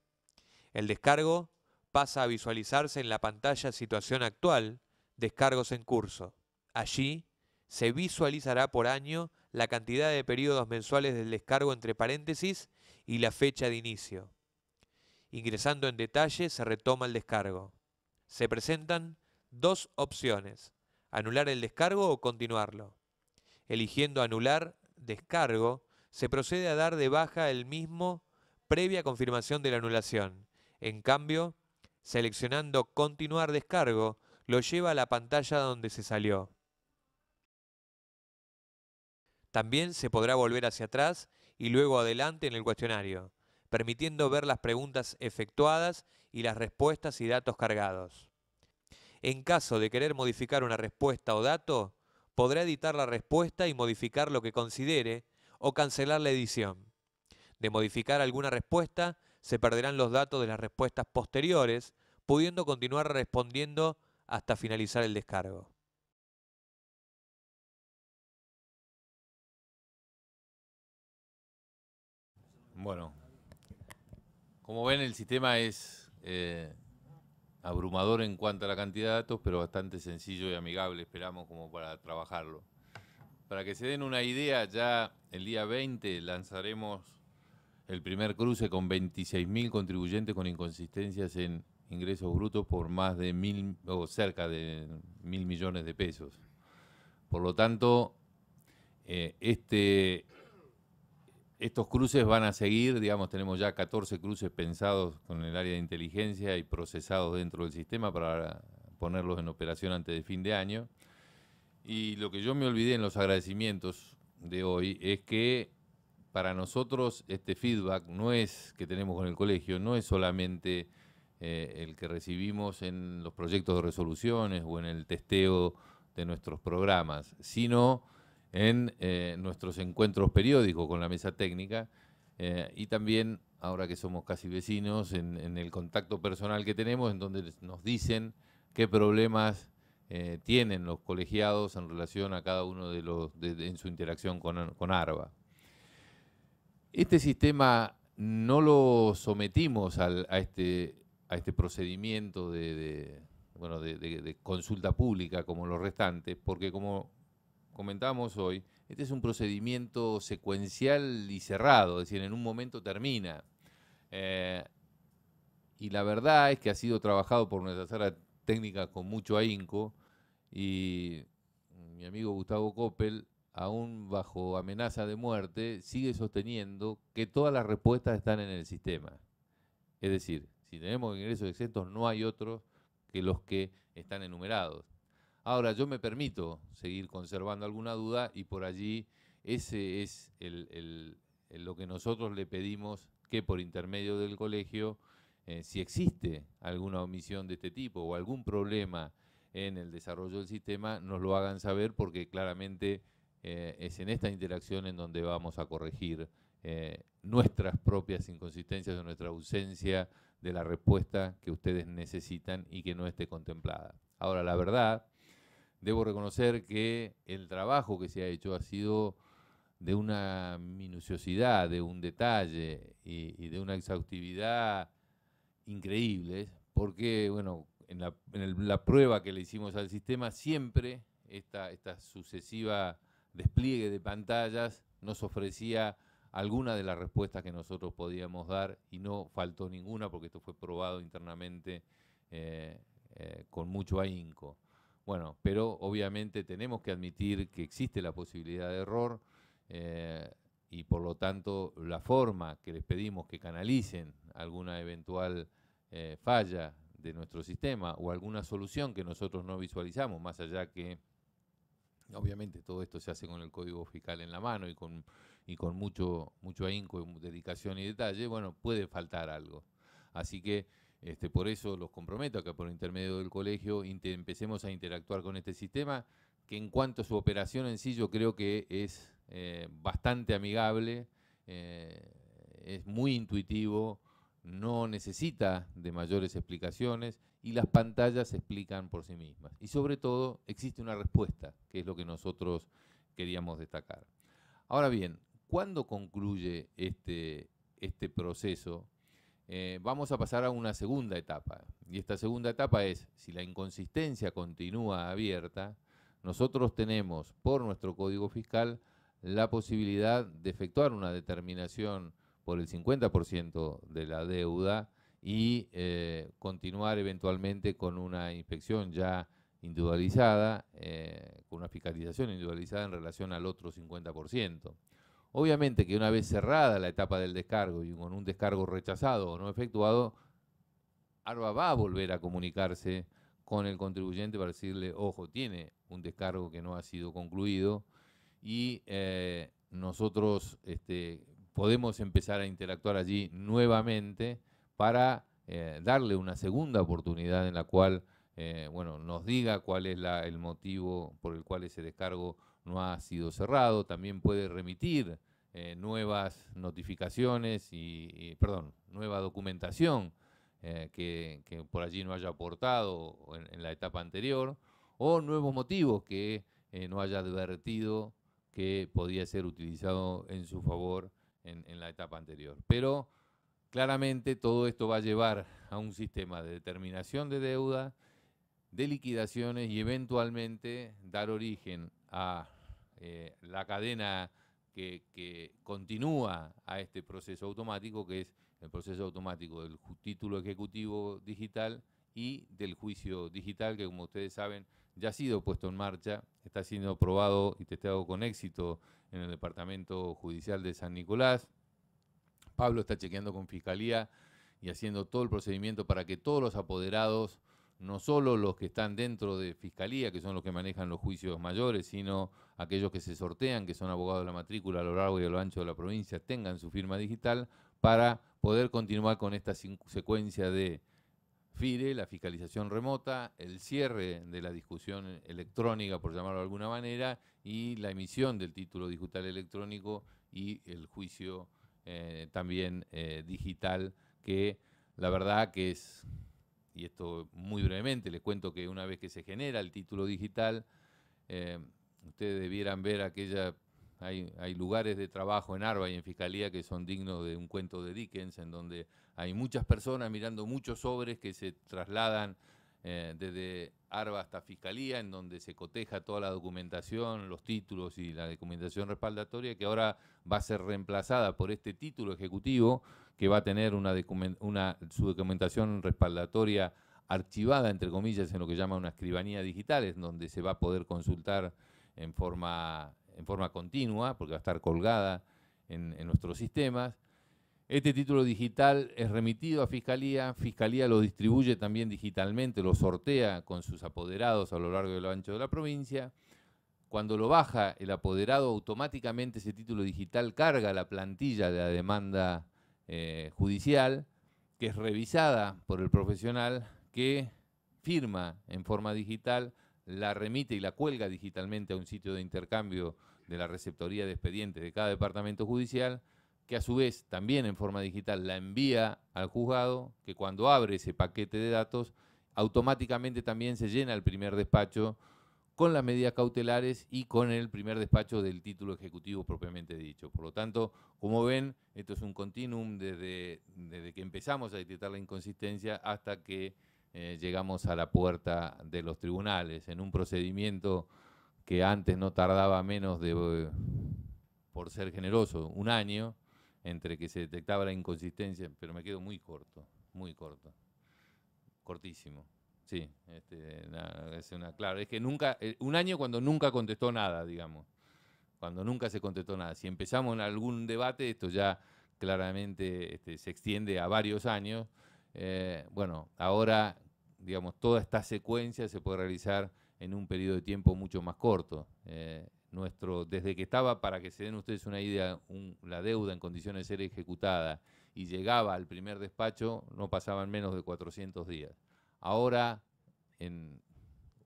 D: El descargo pasa a visualizarse en la pantalla Situación actual, Descargos en curso. Allí se visualizará por año la cantidad de periodos mensuales del descargo entre paréntesis y la fecha de inicio. Ingresando en detalle se retoma el descargo. Se presentan dos opciones, anular el descargo o continuarlo. Eligiendo anular descargo, se procede a dar de baja el mismo previa confirmación de la anulación. En cambio, seleccionando continuar descargo, lo lleva a la pantalla donde se salió. También se podrá volver hacia atrás y luego adelante en el cuestionario, permitiendo ver las preguntas efectuadas y las respuestas y datos cargados. En caso de querer modificar una respuesta o dato, podrá editar la respuesta y modificar lo que considere o cancelar la edición. De modificar alguna respuesta, se perderán los datos de las respuestas posteriores, pudiendo continuar respondiendo hasta finalizar el descargo.
C: Bueno, como ven el sistema es eh, abrumador en cuanto a la cantidad de datos, pero bastante sencillo y amigable, esperamos como para trabajarlo. Para que se den una idea, ya el día 20 lanzaremos el primer cruce con 26.000 contribuyentes con inconsistencias en ingresos brutos por más de mil o cerca de mil millones de pesos. Por lo tanto, eh, este, estos cruces van a seguir, digamos, tenemos ya 14 cruces pensados con el área de inteligencia y procesados dentro del sistema para ponerlos en operación antes de fin de año. Y lo que yo me olvidé en los agradecimientos de hoy es que para nosotros este feedback no es que tenemos con el colegio, no es solamente eh, el que recibimos en los proyectos de resoluciones o en el testeo de nuestros programas, sino en eh, nuestros encuentros periódicos con la mesa técnica eh, y también, ahora que somos casi vecinos, en, el contacto personal que tenemos, en donde nos dicen qué problemas tienen los colegiados en relación a cada uno de los en su interacción con, con ARBA. Este sistema no lo sometimos a, este, a este procedimiento de, consulta pública como los restantes, porque como comentamos hoy, este es un procedimiento secuencial y cerrado, es decir, en un momento termina. Eh, y la verdad es que ha sido trabajado por nuestra sala técnica con mucho ahínco y mi amigo Gustavo Coppel, aún bajo amenaza de muerte, sigue sosteniendo que todas las respuestas están en el sistema. Es decir, si tenemos ingresos exentos, no hay otros que los que están enumerados. Ahora, yo me permito seguir conservando alguna duda y por allí ese es lo que nosotros le pedimos que por intermedio del colegio, eh, si existe alguna omisión de este tipo o algún problema en el desarrollo del sistema, nos lo hagan saber porque claramente eh, es en esta interacción en donde vamos a corregir eh, nuestras propias inconsistencias o nuestra ausencia de la respuesta que ustedes necesitan y que no esté contemplada. Ahora, la verdad, debo reconocer que el trabajo que se ha hecho ha sido de una minuciosidad, de un detalle y, de una exhaustividad increíbles, porque, bueno, en la, prueba que le hicimos al sistema, siempre esta, esta sucesiva despliegue de pantallas nos ofrecía alguna de las respuestas que nosotros podíamos dar y no faltó ninguna porque esto fue probado internamente eh, eh, con mucho ahínco. Bueno, pero obviamente tenemos que admitir que existe la posibilidad de error eh, y por lo tanto la forma que les pedimos que canalicen alguna eventual falla de nuestro sistema o alguna solución que nosotros no visualizamos, más allá que Obviamente todo esto se hace con el código fiscal en la mano y con, y con mucho, mucho ahínco, dedicación y detalle, bueno, puede faltar algo. Así que este, por eso los comprometo a que por intermedio del colegio empecemos a interactuar con este sistema, que en cuanto a su operación en sí yo creo que es eh, bastante amigable, eh, es muy intuitivo, no necesita de mayores explicaciones y las pantallas se explican por sí mismas. Y sobre todo existe una respuesta, que es lo que nosotros queríamos destacar. Ahora bien, ¿cuándo concluye este, este proceso? Eh, vamos a pasar a una segunda etapa. Y esta segunda etapa es, si la inconsistencia continúa abierta, nosotros tenemos por nuestro código fiscal la posibilidad de efectuar una determinación por el 50% de la deuda y eh, continuar eventualmente con una inspección ya individualizada, eh, con una fiscalización individualizada en relación al otro 50%. Obviamente que una vez cerrada la etapa del descargo y con un descargo rechazado o no efectuado, ARBA va a volver a comunicarse con el contribuyente para decirle, ojo, tiene un descargo que no ha sido concluido y eh, nosotros este, podemos empezar a interactuar allí nuevamente para eh, darle una segunda oportunidad en la cual eh, bueno, nos diga cuál es el motivo por el cual ese descargo no ha sido cerrado. También puede remitir eh, nuevas notificaciones y, perdón, nueva documentación que, por allí no haya aportado en, en, la etapa anterior o nuevos motivos que no haya advertido que podía ser utilizado en su favor en, la etapa anterior. Pero claramente todo esto va a llevar a un sistema de determinación de deuda, de liquidaciones y eventualmente dar origen a eh, la cadena que, que, continúa a este proceso automático, que es el proceso automático del título ejecutivo digital y del juicio digital, que como ustedes saben ya ha sido puesto en marcha, está siendo probado y testeado con éxito en el Departamento Judicial de San Nicolás. Pablo está chequeando con Fiscalía y haciendo todo el procedimiento para que todos los apoderados, no solo los que están dentro de Fiscalía, que son los que manejan los juicios mayores, sino aquellos que se sortean, que son abogados de la matrícula a lo largo y a lo ancho de la provincia, tengan su firma digital para poder continuar con esta secuencia de FIRE, la fiscalización remota, el cierre de la discusión electrónica, por llamarlo de alguna manera, y la emisión del título digital electrónico y el juicio eh, también eh, digital, que la verdad que es, y esto muy brevemente, les cuento que una vez que se genera el título digital, eh, ustedes debieran ver aquella hay, hay, lugares de trabajo en ARBA y en Fiscalía que son dignos de un cuento de Dickens, en donde hay muchas personas mirando muchos sobres que se trasladan eh, desde ARBA hasta Fiscalía, en donde se coteja toda la documentación, los títulos y la documentación respaldatoria, que ahora va a ser reemplazada por este título ejecutivo, que va a tener una, una su documentación respaldatoria archivada, entre comillas, en lo que llama una escribanía digital, en donde se va a poder consultar en forma, en forma continua, porque va a estar colgada en, en nuestros sistemas. Este título digital es remitido a Fiscalía, Fiscalía lo distribuye también digitalmente, lo sortea con sus apoderados a lo largo lo ancho de la provincia. Cuando lo baja el apoderado, automáticamente ese título digital carga la plantilla de la demanda eh, judicial, que es revisada por el profesional que firma en forma digital, la remite y la cuelga digitalmente a un sitio de intercambio de la receptoría de expedientes de cada departamento judicial, que a su vez también en forma digital la envía al juzgado, que cuando abre ese paquete de datos, automáticamente también se llena el primer despacho con las medidas cautelares y con el primer despacho del título ejecutivo propiamente dicho. Por lo tanto, como ven, esto es un continuum desde, desde que empezamos a detectar la inconsistencia hasta que eh, llegamos a la puerta de los tribunales, en un procedimiento que antes no tardaba menos de, por ser generoso, un año, entre que se detectaba la inconsistencia, pero me quedo muy corto, muy corto, cortísimo. Sí, este, es una, claro, es que nunca, eh, un año cuando nunca contestó nada, digamos, cuando nunca se contestó nada. Si empezamos en algún debate, esto ya claramente este, se extiende a varios años. Eh, bueno, ahora digamos, toda esta secuencia se puede realizar en un periodo de tiempo mucho más corto. Eh, nuestro, desde que estaba, para que se den ustedes una idea, la deuda en condiciones de ser ejecutada y llegaba al primer despacho, no pasaban menos de 400 días. Ahora, en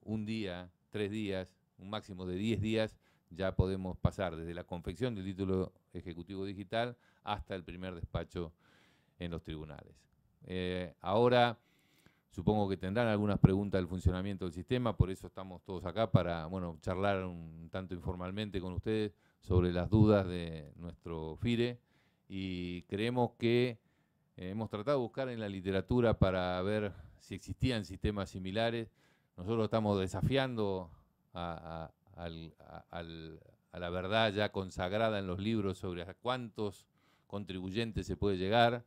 C: un día, tres días, un máximo de 10 días, ya podemos pasar desde la confección del título ejecutivo digital hasta el primer despacho en los tribunales. Eh, ahora, Supongo que tendrán algunas preguntas del funcionamiento del sistema, por eso estamos todos acá para bueno, charlar un tanto informalmente con ustedes sobre las dudas de nuestro FIRE y creemos que hemos tratado de buscar en la literatura para ver si existían sistemas similares. Nosotros estamos desafiando a, a la verdad ya consagrada en los libros sobre a cuántos contribuyentes se puede llegar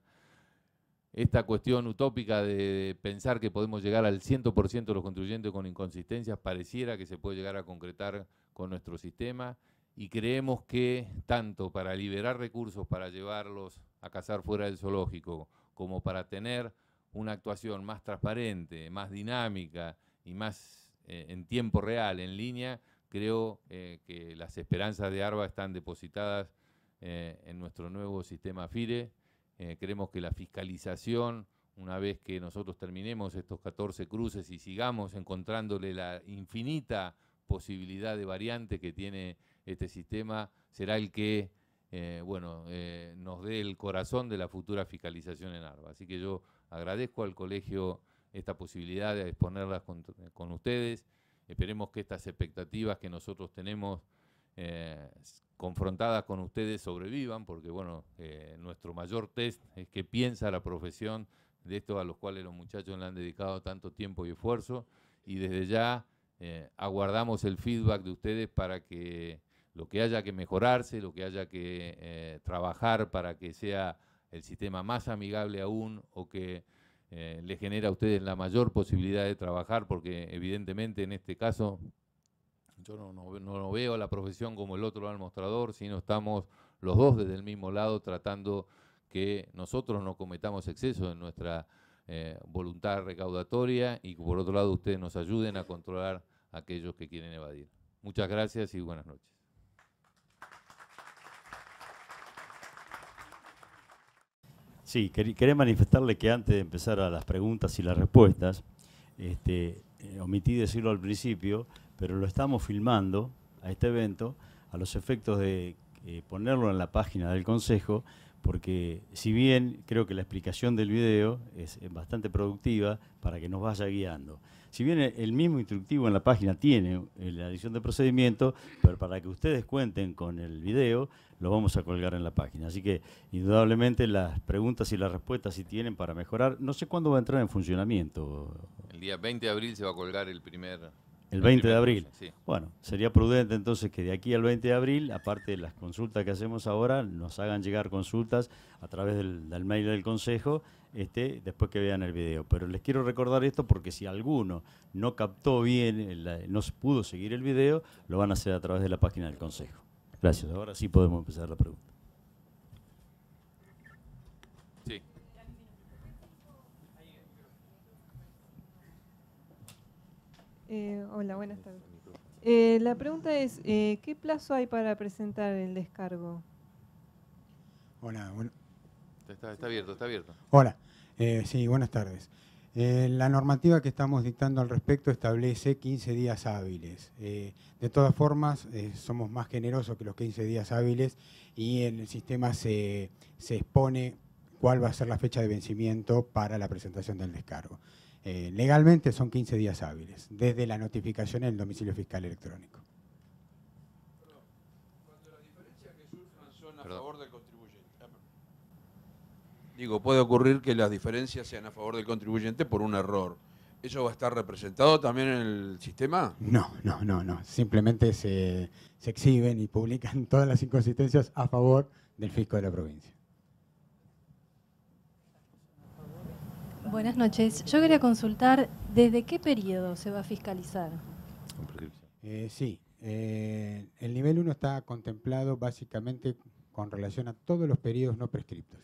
C: esta cuestión utópica de pensar que podemos llegar al 100% de los contribuyentes con inconsistencias pareciera que se puede llegar a concretar con nuestro sistema y creemos que tanto para liberar recursos para llevarlos a cazar fuera del zoológico como para tener una actuación más transparente, más dinámica y más eh, en tiempo real, en línea, creo eh, que las esperanzas de ARBA están depositadas eh, en nuestro nuevo sistema FIRE eh, creemos que la fiscalización, una vez que nosotros terminemos estos 14 cruces y sigamos encontrándole la infinita posibilidad de variante que tiene este sistema, será el que eh, bueno, eh, nos dé el corazón de la futura fiscalización en ARBA. Así que yo agradezco al colegio esta posibilidad de exponerlas con, con ustedes. Esperemos que estas expectativas que nosotros tenemos eh, confrontadas con ustedes sobrevivan, porque bueno, eh, nuestro mayor test es que piensa la profesión de estos a los cuales los muchachos le han dedicado tanto tiempo y esfuerzo, y desde ya eh, aguardamos el feedback de ustedes para que lo que haya que mejorarse, lo que haya que trabajar para que sea el sistema más amigable aún o que le genera a ustedes la mayor posibilidad de trabajar, porque evidentemente en este caso yo no, no, veo a la profesión como el otro al mostrador, sino estamos los dos desde el mismo lado tratando que nosotros no cometamos exceso en nuestra eh, voluntad recaudatoria y por otro lado ustedes nos ayuden a controlar a aquellos que quieren evadir. Muchas gracias y buenas noches.
A: Sí, quería manifestarle que antes de empezar a las preguntas y las respuestas, este, omití decirlo al principio, pero lo estamos filmando a este evento a los efectos de eh, ponerlo en la página del Consejo, porque si bien creo que la explicación del video es, bastante productiva para que nos vaya guiando. Si bien el mismo instructivo en la página tiene eh, la edición de procedimiento, pero para que ustedes cuenten con el video, lo vamos a colgar en la página. Así que indudablemente las preguntas y las respuestas si tienen para mejorar, no sé cuándo va a entrar en funcionamiento.
C: El día 20 de abril se va a colgar el primer
A: el 20 de abril. Bueno, sería prudente entonces que de aquí al 20 de abril, aparte de las consultas que hacemos ahora, nos hagan llegar consultas a través del, mail del Consejo este, después que vean el video. Pero les quiero recordar esto porque si alguno no captó bien, no pudo seguir el video, lo van a hacer a través de la página del Consejo. Gracias. Ahora sí podemos empezar la pregunta.
E: Eh, hola, buenas tardes. Eh, la pregunta es, eh, ¿qué plazo hay para presentar el descargo?
F: Hola, bueno.
C: Está, abierto, está abierto.
F: Hola, sí, buenas tardes. la normativa que estamos dictando al respecto establece 15 días hábiles. de todas formas, somos más generosos que los 15 días hábiles y en el sistema se, se expone cuál va a ser la fecha de vencimiento para la presentación del descargo. Eh, legalmente son 15 días hábiles, desde la notificación en el domicilio fiscal electrónico.
G: Cuando las diferencias que surjan son a favor del contribuyente. Digo, puede ocurrir que las diferencias sean a favor del contribuyente por un error. ¿Eso va a estar representado también en el sistema?
F: No, no, no, no. Simplemente se, se exhiben y publican todas las inconsistencias a favor del fisco de la provincia.
H: Buenas noches. Yo quería consultar, ¿desde qué periodo se va a fiscalizar?
F: Eh, sí, eh, el nivel 1 está contemplado básicamente con relación a todos los periodos no prescriptos.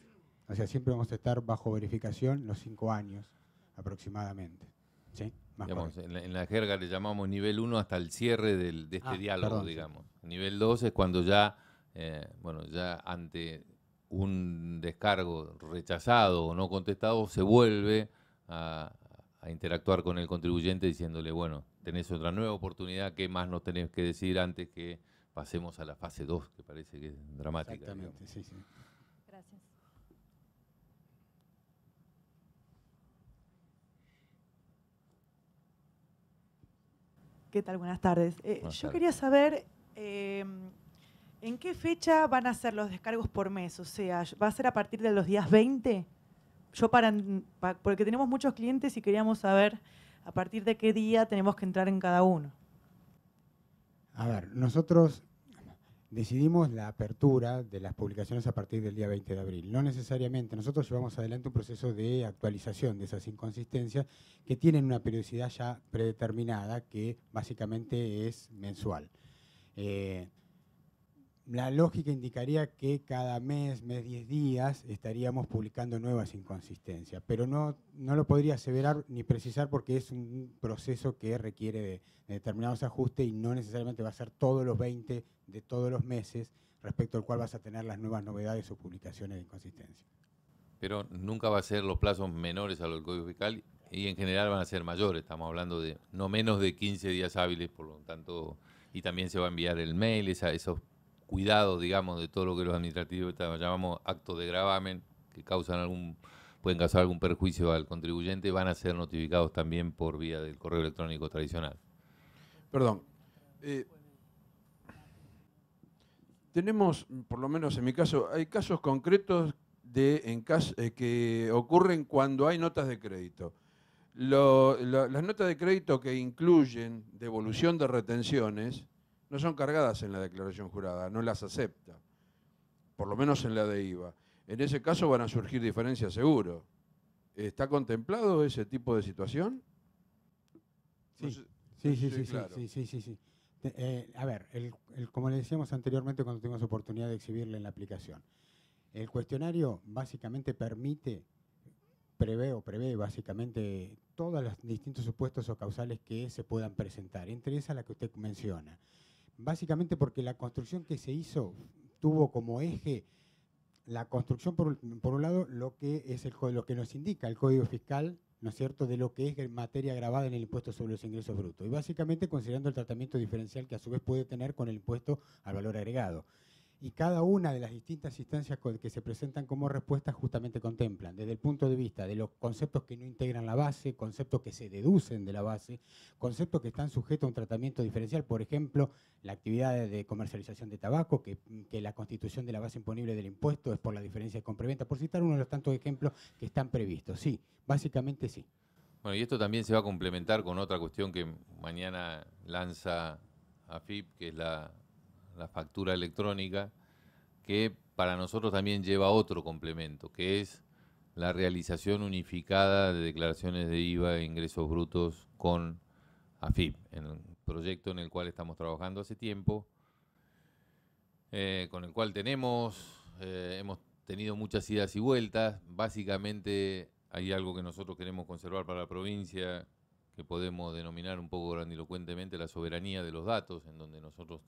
F: O sea, siempre vamos a estar bajo verificación los cinco años aproximadamente. ¿Sí?
C: en, la, jerga le llamamos nivel 1 hasta el cierre de este ah, diálogo, digamos. Nivel 2 es cuando ya, eh, bueno, ya ante un descargo rechazado o no contestado, se vuelve a, interactuar con el contribuyente diciéndole, bueno, tenés otra nueva oportunidad, ¿qué más nos tenés que decir antes que pasemos a la fase 2, que parece que es dramática?
F: Exactamente, sí, sí.
H: Gracias.
I: ¿Qué tal? Buenas tardes. Eh, yo quería saber... Eh, ¿En qué fecha van a ser los descargos por mes? O sea, ¿va a ser a partir de los días 20? Yo para, porque tenemos muchos clientes y queríamos saber a partir de qué día tenemos que entrar en cada uno.
F: A ver, nosotros decidimos la apertura de las publicaciones a partir del día 20 de abril. No necesariamente, nosotros llevamos adelante un proceso de actualización de esas inconsistencias que tienen una periodicidad ya predeterminada que básicamente es mensual. Eh, la lógica indicaría que cada mes, mes 10 días, estaríamos publicando nuevas inconsistencias, pero no, no lo podría aseverar ni precisar porque es un proceso que requiere de, determinados ajustes y no necesariamente va a ser todos los 20 de todos los meses respecto al cual vas a tener las nuevas novedades o publicaciones de inconsistencia.
C: Pero nunca va a ser los plazos menores a del Código Fiscal y en general van a ser mayores, estamos hablando de no menos de 15 días hábiles, por lo tanto, y también se va a enviar el mail, esa, esos cuidado, digamos, de todo lo que los administrativos llamamos actos de gravamen, que causan algún, pueden causar algún perjuicio al contribuyente, van a ser notificados también por vía del correo electrónico tradicional.
G: Perdón. Eh, tenemos, por lo menos en mi caso, hay casos concretos de en eh, que ocurren cuando hay notas de crédito. las notas de crédito que incluyen devolución de retenciones no son cargadas en la declaración jurada, no las acepta, por lo menos en la de IVA. En ese caso van a surgir diferencias seguro. ¿Está contemplado ese tipo de situación?
F: Sí, sí, sí, sí, sí, sí, eh, a ver, como le decíamos anteriormente cuando tuvimos oportunidad de exhibirle en la aplicación, el cuestionario básicamente permite, prevé o prevé básicamente todos los distintos supuestos o causales que se puedan presentar, entre esas la que usted menciona básicamente porque la construcción que se hizo tuvo como eje la construcción, por, un lado, lo que es el, lo que nos indica el Código Fiscal, ¿no es cierto?, de lo que es materia grabada en el impuesto sobre los ingresos brutos. Y básicamente considerando el tratamiento diferencial que a su vez puede tener con el impuesto al valor agregado. Y cada una de las distintas instancias que se presentan como respuestas justamente contemplan, desde el punto de vista de los conceptos que no integran la base, conceptos que se deducen de la base, conceptos que están sujetos a un tratamiento diferencial, por ejemplo, la actividad de comercialización de tabaco, que, la constitución de la base imponible del impuesto es por la diferencia de compra por citar uno de los tantos ejemplos que están previstos. Sí, básicamente sí.
C: Bueno, y esto también se va a complementar con otra cuestión que mañana lanza AFIP, que es la la factura electrónica, que para nosotros también lleva otro complemento, que es la realización unificada de declaraciones de IVA e ingresos brutos con AFIP, en el proyecto en el cual estamos trabajando hace tiempo, eh, con el cual tenemos, eh, hemos tenido muchas idas y vueltas. Básicamente hay algo que nosotros queremos conservar para la provincia, que podemos denominar un poco grandilocuentemente la soberanía de los datos, en donde nosotros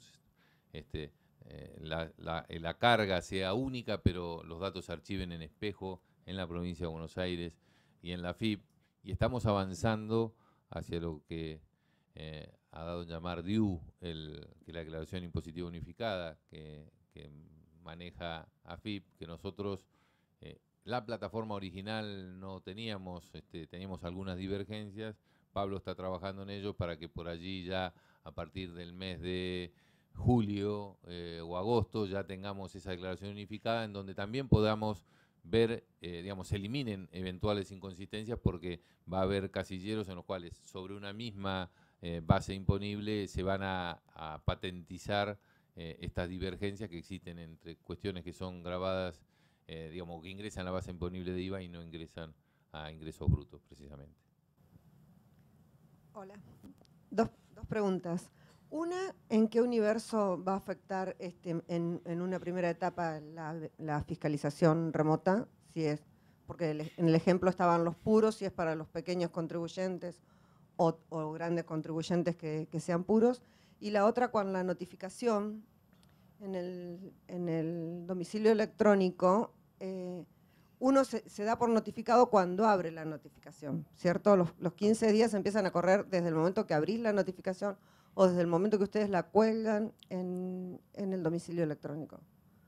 C: este, eh, la, carga sea única, pero los datos se archiven en espejo en la provincia de Buenos Aires y en la FIP. Y estamos avanzando hacia lo que eh, ha dado a llamar DIU, el, que la Declaración Impositiva Unificada, que, maneja AFIP, que nosotros, eh, la plataforma original no teníamos, este, teníamos algunas divergencias. Pablo está trabajando en ello para que por allí ya a partir del mes de julio eh, o agosto ya tengamos esa declaración unificada en donde también podamos ver, eh, digamos, se eliminen eventuales inconsistencias porque va a haber casilleros en los cuales sobre una misma eh, base imponible se van a, patentizar estas divergencias que existen entre cuestiones que son grabadas, digamos, que ingresan a la base imponible de IVA y no ingresan a ingresos brutos, precisamente.
J: Hola. Dos, dos preguntas. Una, ¿en qué universo va a afectar este, en, una primera etapa la, fiscalización remota? Si es, porque en el ejemplo estaban los puros, si es para los pequeños contribuyentes o, grandes contribuyentes que, sean puros. Y la otra, con la notificación en el, domicilio electrónico, eh, uno se, da por notificado cuando abre la notificación, ¿cierto? Los, los 15 días empiezan a correr desde el momento que abrís la notificación o desde el momento que ustedes la cuelgan en, el domicilio electrónico?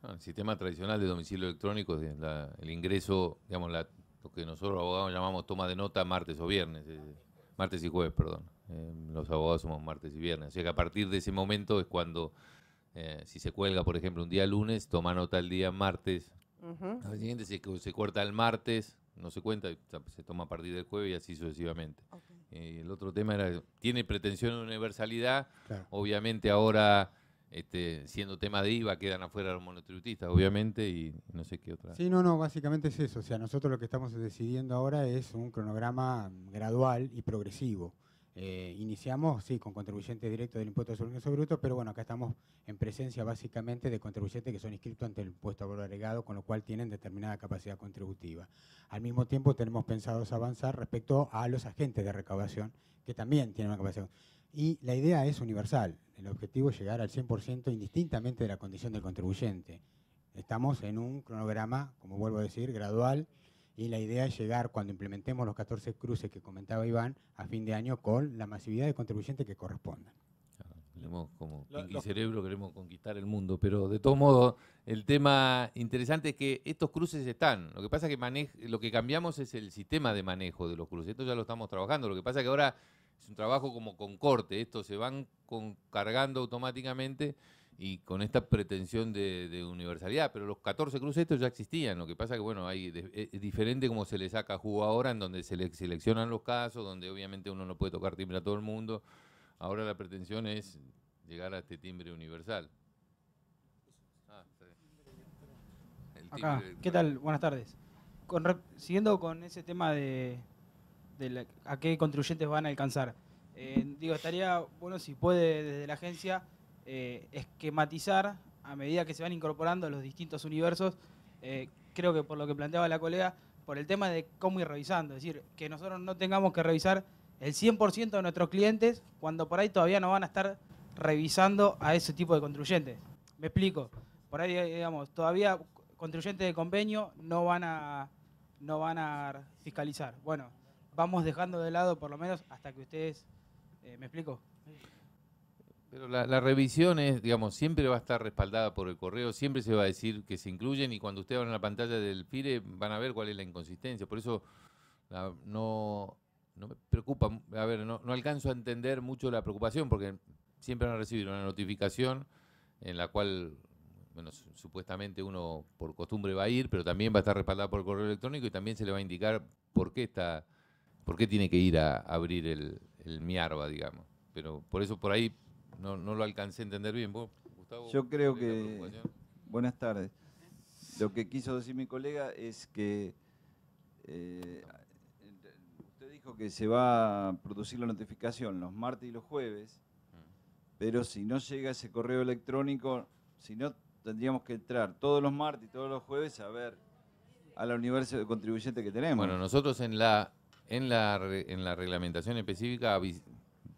C: el sistema tradicional de domicilio electrónico es el ingreso, digamos, lo que nosotros abogados llamamos toma de nota martes o viernes, eh, martes y jueves, perdón. Eh, los abogados somos martes y viernes. O sea que a partir de ese momento es cuando, eh, si se cuelga, por ejemplo, un día lunes, toma nota el día martes. Al siguiente, si se corta el martes, no se cuenta, se toma a partir del jueves y así sucesivamente. Eh, el otro tema era, tiene pretensión de universalidad, obviamente ahora este, siendo tema de IVA quedan afuera los monotributistas, obviamente, y no sé qué otra.
F: Sí, no, no, básicamente es eso, o sea, nosotros lo que estamos decidiendo ahora es un cronograma gradual y progresivo. Eh, iniciamos, sí, con contribuyentes directos del impuesto sobre ingreso bruto, pero bueno, acá estamos en presencia básicamente de contribuyentes que son inscritos ante el impuesto a valor agregado, con lo cual tienen determinada capacidad contributiva. Al mismo tiempo, tenemos pensados avanzar respecto a los agentes de recaudación, que también tienen una capacidad. Y la idea es universal. El objetivo es llegar al 100% indistintamente de la condición del contribuyente. Estamos en un cronograma, como vuelvo a decir, gradual y la idea es llegar, cuando implementemos los 14 cruces que comentaba Iván, a fin de año con la masividad de contribuyentes que correspondan.
C: Queremos, como Pinky Cerebro, queremos conquistar el mundo, pero de todos modos, el tema interesante es que estos cruces están. Lo que pasa es que lo que cambiamos es el sistema de manejo de los cruces. Esto ya lo estamos trabajando. Lo que pasa es que ahora es un trabajo como con corte. Estos se van cargando automáticamente y con esta pretensión de, universalidad, pero los 14 cruces ya existían, lo que pasa que bueno, hay es diferente como se le saca jugo ahora, en donde se le seleccionan los casos, donde obviamente uno no puede tocar timbre a todo el mundo, ahora la pretensión es llegar a este timbre universal.
K: Ah, ¿qué tal? Buenas tardes. siguiendo con ese tema de, a qué contribuyentes van a alcanzar, eh, digo, estaría bueno si puede desde la agencia eh, esquematizar a medida que se van incorporando los distintos universos. Eh, creo que por lo que planteaba la colega, por el tema de cómo ir revisando. Es decir, que nosotros no tengamos que revisar el 100% de nuestros clientes cuando por ahí todavía no van a estar revisando a ese tipo de contribuyentes. Me explico. Por ahí, digamos, todavía contribuyentes de convenio no van a, no van a fiscalizar. Bueno, vamos dejando de lado por lo menos hasta que ustedes... Eh, ¿Me explico?
C: Pero la, revisión es, digamos, siempre va a estar respaldada por el correo, siempre se va a decir que se incluyen y cuando ustedes van a la pantalla del FIRE van a ver cuál es la inconsistencia. Por eso no, me preocupa, a ver, no, alcanzo a entender mucho la preocupación porque siempre van a recibir una notificación en la cual, bueno, supuestamente uno por costumbre va a ir, pero también va a estar respaldada por el correo electrónico y también se le va a indicar por qué está, por qué tiene que ir a abrir el, el MIARBA, digamos. Pero por eso por ahí no, no lo alcancé a entender bien. ¿Vos, Gustavo?
L: Yo creo que... Buenas tardes. Lo que quiso decir mi colega es que eh, dijo que se va a producir la notificación los martes y los jueves, pero si no llega ese correo electrónico, si no, tendríamos que entrar todos los martes y todos los jueves a ver a la universo de contribuyentes que tenemos.
C: Bueno, nosotros en la, en la, en la reglamentación específica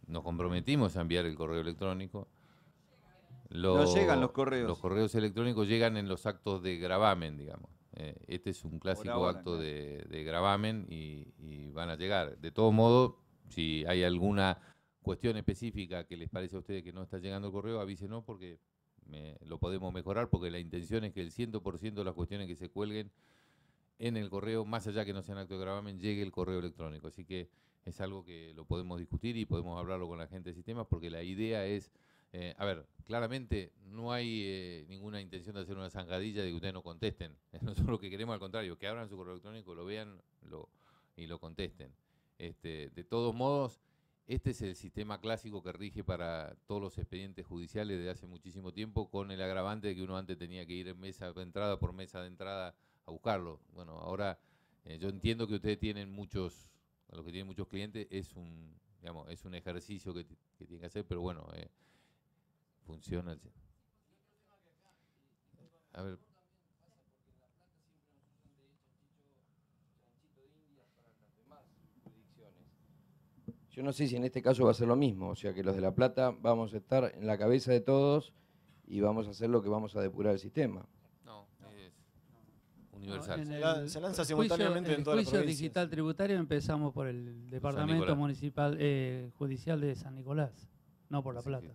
C: nos comprometimos a enviar el correo electrónico.
L: no llegan los correos.
C: Los correos electrónicos llegan en los actos de gravamen, digamos. Eh, este es un clásico acto de, gravamen y, van a llegar. De todos modos, si hay alguna cuestión específica que les parece a ustedes que no está llegando el correo, avísenos porque lo podemos mejorar, porque la intención es que el 100% de las cuestiones que se cuelguen en el correo, más allá que no sean acto de gravamen, llegue el correo electrónico. Así que es algo que lo podemos discutir y podemos hablarlo con la gente de sistemas, porque la idea es eh, a ver, claramente no hay eh, ninguna intención de hacer una zancadilla de que ustedes no contesten. Nosotros lo que queremos al contrario, que abran su correo electrónico, lo vean y lo contesten. Este, de todos modos, este es el sistema clásico que rige para todos los expedientes judiciales de hace muchísimo tiempo, con el agravante de que uno antes tenía que ir mesa de entrada por mesa de entrada a buscarlo. Bueno, ahora eh, yo entiendo que ustedes tienen muchos, a los que tienen muchos clientes, es un, digamos, es un ejercicio que, que tienen que hacer, pero bueno, funciona. A ver.
M: Yo no sé si en este caso va a ser lo mismo, o sea que los de La Plata vamos a estar en la cabeza de todos y vamos a hacer lo que vamos a depurar el sistema.
C: No, universal.
N: se lanza simultáneamente en todas las provincias. digital tributario empezamos por el Departamento Municipal eh, Judicial de San Nicolás, no por La Plata.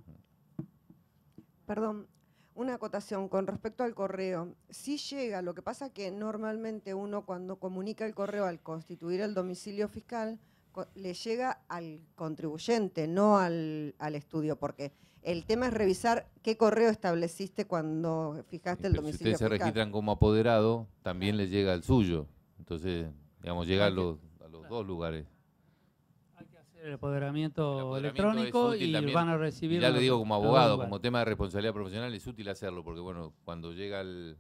J: Perdón, una acotación con respecto al correo. Sí llega, lo que pasa que normalmente uno cuando comunica el correo al constituir el domicilio fiscal, le llega al contribuyente, no al, estudio, porque el tema es revisar qué correo estableciste cuando fijaste el domicilio.
C: Si ustedes se registran como apoderado, también les llega el suyo. Entonces, digamos, llega a los dos lugares
N: el apoderamiento, electrónico y van a recibir.
C: ya le digo como abogado, como tema de responsabilidad profesional, es útil hacerlo, porque bueno, cuando llega al,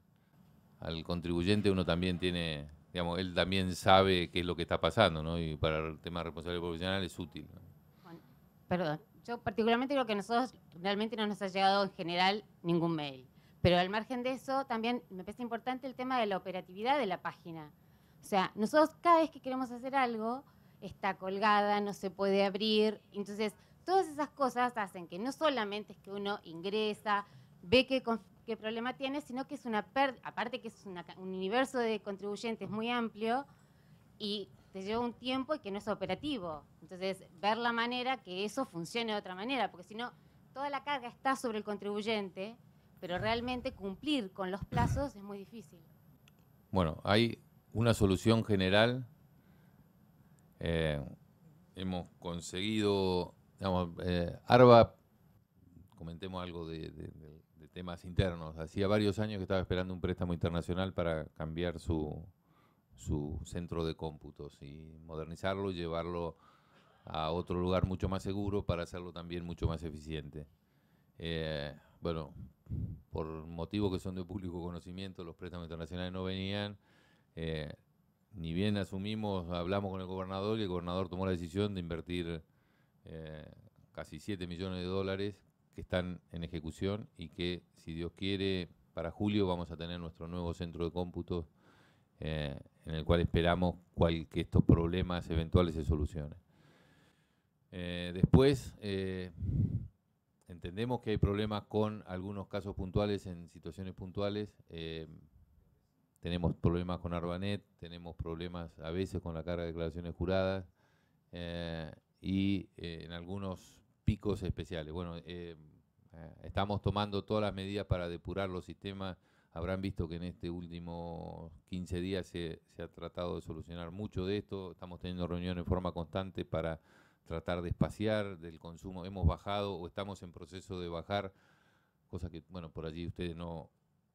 C: contribuyente uno también tiene, digamos, él también sabe qué es lo que está pasando, ¿no? Y para el tema de responsabilidad profesional es útil.
O: perdón, yo particularmente creo que nosotros realmente no nos ha llegado en general ningún mail. Pero al margen de eso, también me parece importante el tema de la operatividad de la página. O sea, nosotros cada vez que queremos hacer algo, está colgada, no se puede abrir. Entonces, todas esas cosas hacen que no solamente es que uno ingresa, ve qué, qué problema tiene, sino que es una pérdida, aparte que es un universo de contribuyentes muy amplio y te lleva un tiempo y que no es operativo. Entonces, ver la manera que eso funcione de otra manera, porque si no, toda la carga está sobre el contribuyente, pero realmente cumplir con los plazos es muy difícil.
C: Bueno, hay una solución general eh, hemos conseguido, digamos, eh, ARBA, comentemos algo de, temas internos. Hacía varios años que estaba esperando un préstamo internacional para cambiar su, su centro de cómputos y modernizarlo y llevarlo a otro lugar mucho más seguro para hacerlo también mucho más eficiente. Eh, bueno, por motivos que son de público conocimiento, los préstamos internacionales no venían ni bien asumimos, hablamos con el gobernador y el gobernador tomó la decisión de invertir eh, casi 7 millones de dólares están en ejecución y que, si Dios quiere, para julio vamos a tener nuestro nuevo centro de cómputo eh, en el cual esperamos cual, que estos problemas eventuales se solucionen. Eh, después, entendemos que hay problemas con algunos casos puntuales en situaciones puntuales. Tenemos problemas con Arbanet, tenemos problemas a veces con la carga de declaraciones juradas eh, y eh, en algunos picos especiales. Bueno, eh, estamos tomando todas las medidas para depurar los sistemas. Habrán visto que en este último 15 días se, se ha tratado de solucionar mucho de esto. Estamos teniendo reuniones en forma constante para tratar de espaciar del consumo. Hemos bajado o estamos en proceso de bajar, cosa que, bueno, por allí ustedes no,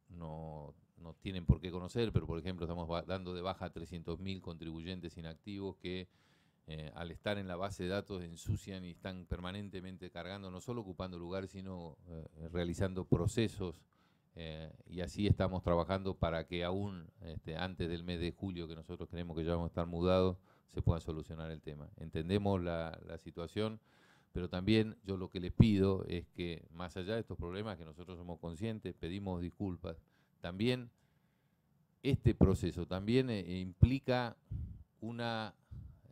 C: no, no tienen por qué conocer, pero por ejemplo estamos dando de baja a 300.000 contribuyentes inactivos que eh, al estar en la base de datos ensucian y están permanentemente cargando, no solo ocupando lugares, sino eh, realizando procesos. Eh, y así estamos trabajando para que aún este, antes del mes de julio, que nosotros creemos que ya vamos a estar mudados, se pueda solucionar el tema. Entendemos la, la situación, pero también yo lo que les pido es que más allá de estos problemas que nosotros somos conscientes, pedimos disculpas, también este proceso también implica una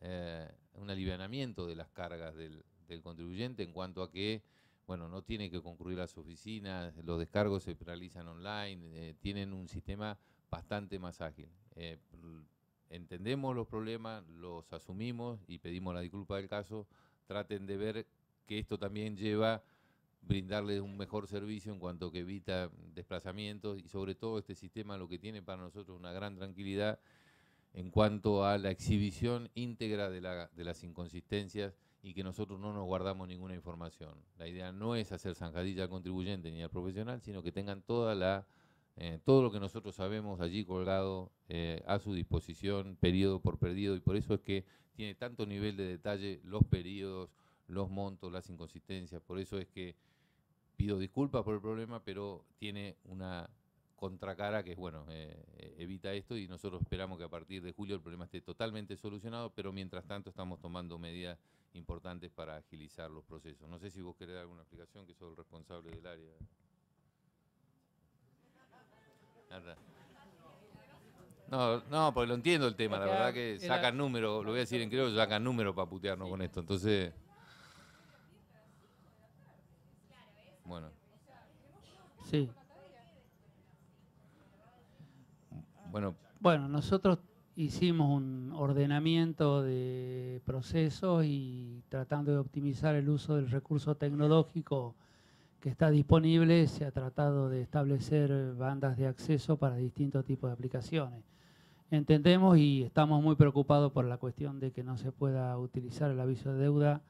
C: eh, un alivianamiento de las cargas del, contribuyente en cuanto a que, bueno, no tiene que concurrir a las oficinas, los descargos se realizan online, eh, tienen un sistema bastante más ágil. Eh, entendemos los problemas, los asumimos y pedimos la disculpa del caso. Traten de ver que esto también lleva brindarles un mejor servicio en cuanto que evita desplazamientos y sobre todo este sistema lo que tiene para nosotros una gran tranquilidad en cuanto a la exhibición íntegra de, las inconsistencias y que nosotros no nos guardamos ninguna información. La idea no es hacer zanjadilla al contribuyente ni al profesional, sino que tengan toda la, eh, todo lo que nosotros sabemos allí colgado eh, a su disposición, periodo por periodo, y por eso es que tiene tanto nivel de detalle los periodos, los montos, las inconsistencias, por eso es que pido disculpas por el problema, pero tiene una contracara que, bueno, eh, evita esto y nosotros esperamos que a partir de julio el problema esté totalmente solucionado, pero mientras tanto estamos tomando medidas importantes para agilizar los procesos. No sé si vos querés dar alguna explicación, que sos el responsable del área. No, no, porque lo entiendo el tema, la verdad que sacan números, lo voy a decir en creo, sacan números para putearnos con esto, entonces... Bueno.
N: Sí.
C: Bueno,
N: nosotros hicimos un ordenamiento de procesos y tratando de optimizar el uso del recurso tecnológico que está disponible, se ha tratado de establecer bandas de acceso para distintos tipos de aplicaciones. Entendemos y estamos muy preocupados por la cuestión de que no se pueda utilizar el aviso de deuda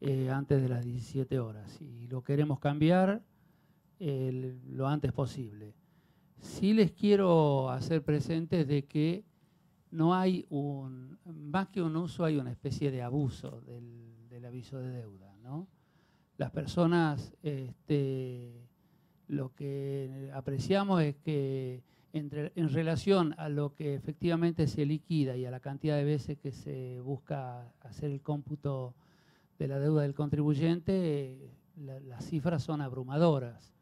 N: eh, antes de las 17 horas y lo queremos cambiar lo antes posible. Sí les quiero hacer presentes de que no hay un, más que un uso, hay una especie de abuso del, aviso de deuda. ¿no? Las personas, este, lo que apreciamos es que en relación a lo que efectivamente se liquida y a la cantidad de veces que se busca hacer el cómputo de la deuda del contribuyente, las cifras son abrumadoras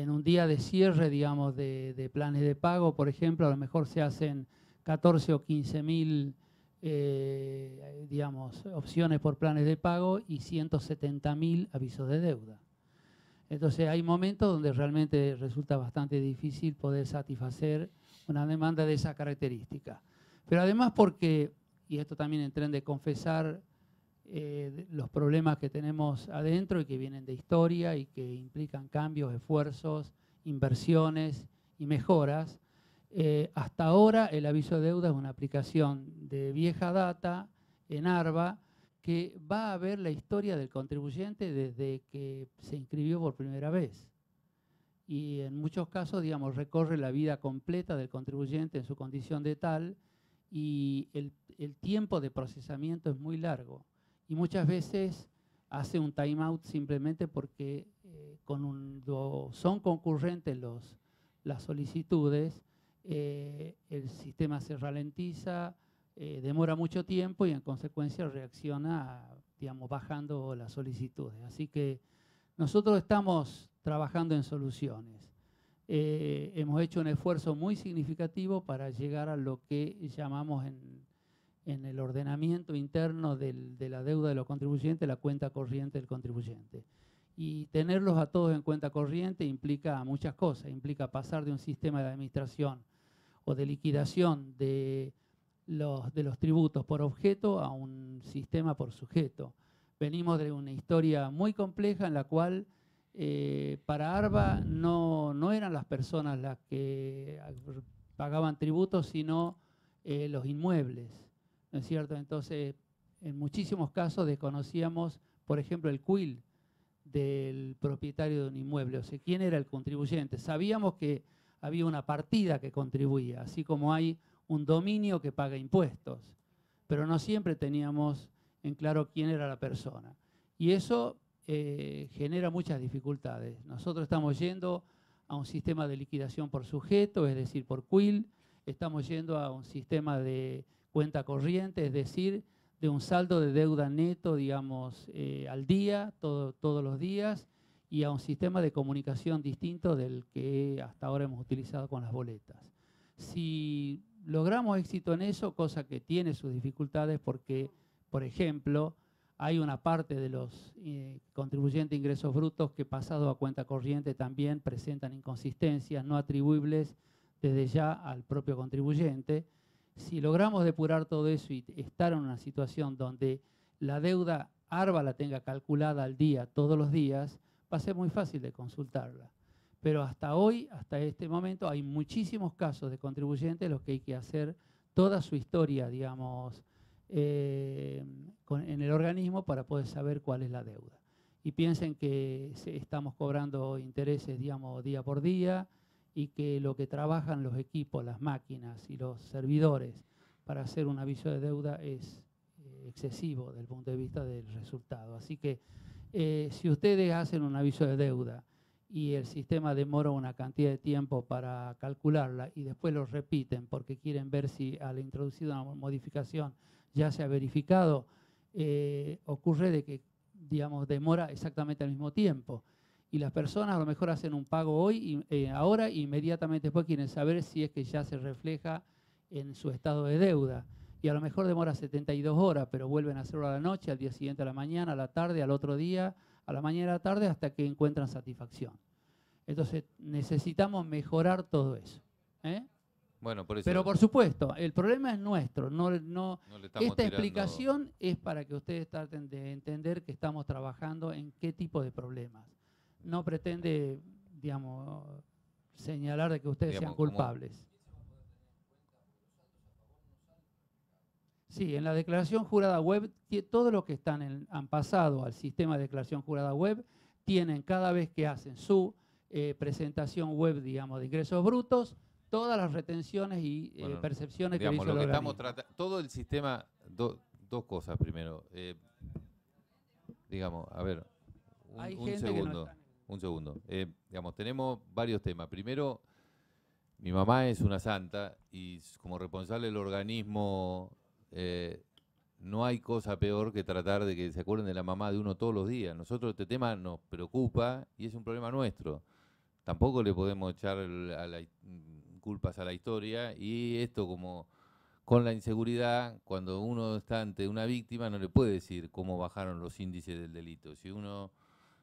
N: en un día de cierre, digamos, de, planes de pago, por ejemplo, a lo mejor se hacen 14 o 15 mil, eh, digamos, opciones por planes de pago y 170 mil avisos de deuda. Entonces hay momentos donde realmente resulta bastante difícil poder satisfacer una demanda de esa característica. Pero además porque, y esto también entré de confesar, eh, los problemas que tenemos adentro y que vienen de historia y que implican cambios, esfuerzos, inversiones y mejoras. Eh, hasta ahora el aviso de deuda es una aplicación de vieja data en ARBA que va a ver la historia del contribuyente desde que se inscribió por primera vez. Y en muchos casos, digamos, recorre la vida completa del contribuyente en su condición de tal y el, el tiempo de procesamiento es muy largo y muchas veces hace un timeout simplemente porque eh, son concurrentes los, las solicitudes, eh, el sistema se ralentiza, eh, demora mucho tiempo y en consecuencia reacciona, digamos, bajando las solicitudes. Así que nosotros estamos trabajando en soluciones. hemos hecho un esfuerzo muy significativo para llegar a lo que llamamos en, en el ordenamiento interno de la deuda de los contribuyentes la cuenta corriente del contribuyente. Y tenerlos a todos en cuenta corriente implica muchas cosas, implica pasar de un sistema de administración o de liquidación de los, tributos por objeto a un sistema por sujeto. Venimos de una historia muy compleja en la cual eh, para ARBA no, no eran las personas las que pagaban tributos, sino eh, los inmuebles, ¿no es cierto? Entonces, en muchísimos casos desconocíamos, por ejemplo, el CUIL del propietario de un inmueble, o sea, quién era el contribuyente. Sabíamos que había una partida que contribuía, así como hay un dominio que paga impuestos, pero no siempre teníamos en claro quién era la persona. Y eso eh, genera muchas dificultades. Nosotros estamos yendo a un sistema de liquidación por sujeto, es decir, por quill, estamos yendo a un sistema de cuenta corriente, es decir, de un saldo de deuda neto, digamos, eh, al día, todos los días, y a un sistema de comunicación distinto del que hasta ahora hemos utilizado con las boletas. Si logramos éxito en eso, cosa que tiene sus dificultades porque, por ejemplo, hay una parte de los eh, contribuyentes de ingresos brutos que pasado a cuenta corriente también presentan inconsistencias no atribuibles desde ya al propio contribuyente. Si logramos depurar todo eso y estar en una situación donde la deuda ARBA la tenga calculada al día, todos los días, va a ser muy fácil de consultarla. Pero hasta hoy, hasta este momento, hay muchísimos casos de contribuyentes en los que hay que hacer toda su historia, digamos, eh, en el organismo para poder saber cuál es la deuda. Y piensen que estamos cobrando intereses, digamos, día por día y que lo que trabajan los equipos, las máquinas y los servidores para hacer un aviso de deuda es eh, excesivo desde el punto de vista del resultado. Así que eh, si ustedes hacen un aviso de deuda y el sistema demora una cantidad de tiempo para calcularla y después lo repiten porque quieren ver si al introducir una modificación ya se ha verificado, eh, ocurre de que, digamos, demora exactamente al mismo tiempo. Y las personas a lo mejor hacen un pago hoy, y, eh, ahora, e inmediatamente después quieren saber si es que ya se refleja en su estado de deuda. Y a lo mejor demora 72 horas, pero vuelven a hacerlo a la noche, al día siguiente a la mañana, a la tarde, al otro día, a la mañana a la tarde, hasta que encuentran satisfacción. Entonces necesitamos mejorar todo eso. ¿eh? Pero por supuesto, el problema es nuestro. No, no, esta explicación es para que ustedes traten de entender que estamos trabajando en qué tipo de problemas. No pretende, digamos, señalar de que ustedes sean culpables. Sí, en la declaración jurada web, todos los que están han pasado al sistema de declaración jurada web tienen cada vez que hacen su eh, presentación web, digamos, de ingresos brutos, todas las retenciones y eh, percepciones que hizo
C: lo que estamos Todo el sistema, dos cosas primero. Eh, digamos, a ver, un, segundo. Un segundo. Eh, digamos, tenemos varios temas. Primero, mi mamá es una santa y como responsable del organismo no hay cosa peor que tratar de que se acuerden de la mamá de uno todos los días. Nosotros este tema nos preocupa y es un problema nuestro. Tampoco le podemos echar a la, culpas a la historia y esto como con la inseguridad, cuando uno está ante una víctima no le puede decir cómo bajaron los índices del delito. Si uno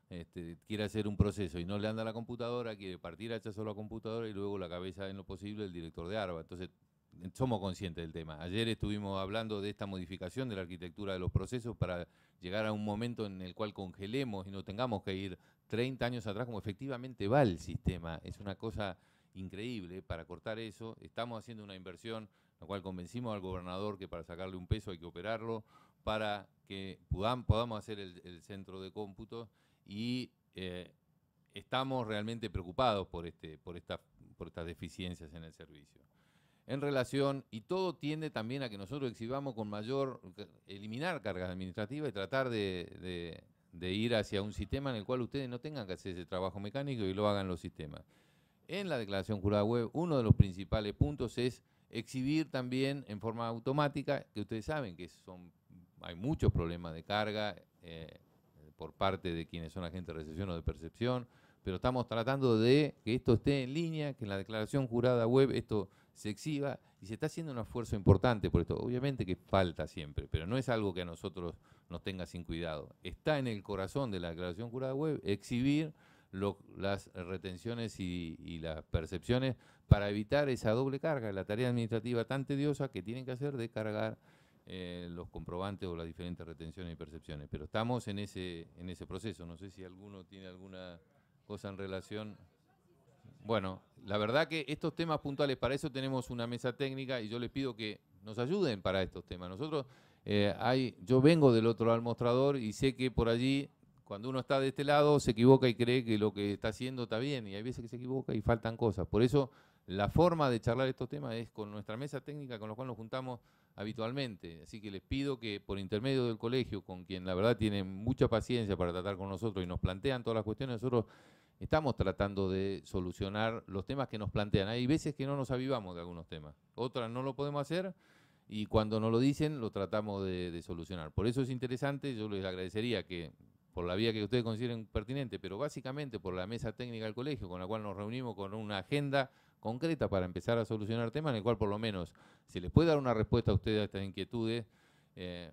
C: este, quiere hacer un proceso y no le anda la computadora, quiere partir a solo la computadora y luego la cabeza en lo posible el director de ARBA. Entonces, somos conscientes del tema. Ayer estuvimos hablando de esta modificación de la arquitectura de los procesos para llegar a un momento en el cual congelemos y no tengamos que ir 30 años atrás como efectivamente va el sistema. Es una cosa increíble para cortar eso. Estamos haciendo una inversión, la cual convencimos al gobernador que para sacarle un peso hay que operarlo, para que podamos hacer el, centro de cómputo y eh, estamos realmente preocupados por, este, por, esta, por estas deficiencias en el servicio. En relación, y todo tiende también a que nosotros exhibamos con mayor, eliminar cargas administrativas y tratar de, ir hacia un sistema en el cual ustedes no tengan que hacer ese trabajo mecánico y lo hagan los sistemas en la declaración jurada web, uno de los principales puntos es exhibir también en forma automática, que ustedes saben que son, hay muchos problemas de carga eh, por parte de quienes son agentes de recepción o de percepción, pero estamos tratando de que esto esté en línea, que en la declaración jurada web esto se exhiba y se está haciendo un esfuerzo importante por esto. Obviamente que falta siempre, pero no es algo que a nosotros nos tenga sin cuidado. Está en el corazón de la declaración jurada web exhibir las retenciones y, las percepciones para evitar esa doble carga, la tarea administrativa tan tediosa que tienen que hacer de cargar eh, los comprobantes o las diferentes retenciones y percepciones. Pero estamos en ese, en ese proceso. No sé si alguno tiene alguna cosa en relación... Bueno, la verdad que estos temas puntuales, para eso tenemos una mesa técnica y yo les pido que nos ayuden para estos temas. Nosotros, eh, hay, yo vengo del otro lado del mostrador y sé que por allí, cuando uno está de este lado, se equivoca y cree que lo que está haciendo está bien y hay veces que se equivoca y faltan cosas. Por eso la forma de charlar estos temas es con nuestra mesa técnica con la cual nos juntamos habitualmente. Así que les pido que por intermedio del colegio, con quien la verdad tiene mucha paciencia para tratar con nosotros y nos plantean todas las cuestiones, nosotros estamos tratando de solucionar los temas que nos plantean. Hay veces que no nos avivamos de algunos temas, otras no lo podemos hacer y cuando nos lo dicen lo tratamos de, solucionar. Por eso es interesante, yo les agradecería que por la vía que ustedes consideren pertinente, pero básicamente por la mesa técnica del colegio con la cual nos reunimos con una agenda concreta para empezar a solucionar temas en el cual por lo menos se les puede dar una respuesta a ustedes a estas inquietudes, eh,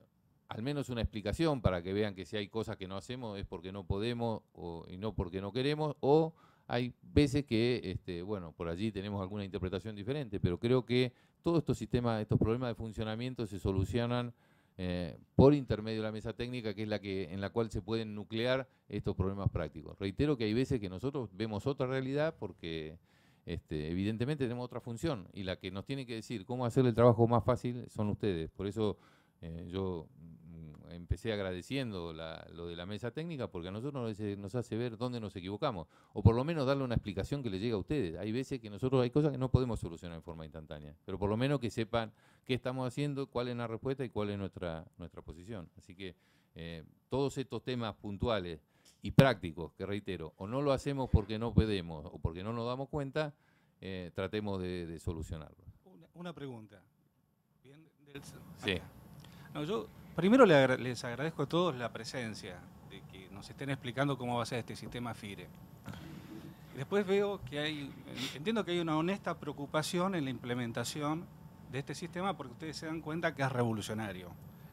C: al menos una explicación para que vean que si hay cosas que no hacemos es porque no podemos y no porque no queremos, o hay veces que, este, bueno, por allí tenemos alguna interpretación diferente, pero creo que todos estos sistemas, estos problemas de funcionamiento se solucionan eh, por intermedio de la mesa técnica, que es la que en la cual se pueden nuclear estos problemas prácticos. Reitero que hay veces que nosotros vemos otra realidad porque este, evidentemente tenemos otra función y la que nos tiene que decir cómo hacer el trabajo más fácil son ustedes. Por eso eh, yo mm, empecé agradeciendo lo de la mesa técnica porque a nosotros nos, hace ver dónde nos equivocamos o por lo menos darle una explicación que le llegue a ustedes. Hay veces que nosotros hay cosas que no podemos solucionar en forma instantánea, pero por lo menos que sepan qué estamos haciendo, cuál es la respuesta y cuál es nuestra, nuestra posición. Así que eh, todos estos temas puntuales y prácticos, que reitero, o no lo hacemos porque no podemos o porque no nos damos cuenta, eh, tratemos de, solucionarlo.
P: Una, pregunta.
C: sí.
P: yo primero les agradezco a todos la presencia, de que nos estén explicando cómo va a ser este sistema FIRE. Después veo que hay, entiendo que hay una honesta preocupación en la implementación de este sistema porque ustedes se dan cuenta que es revolucionario.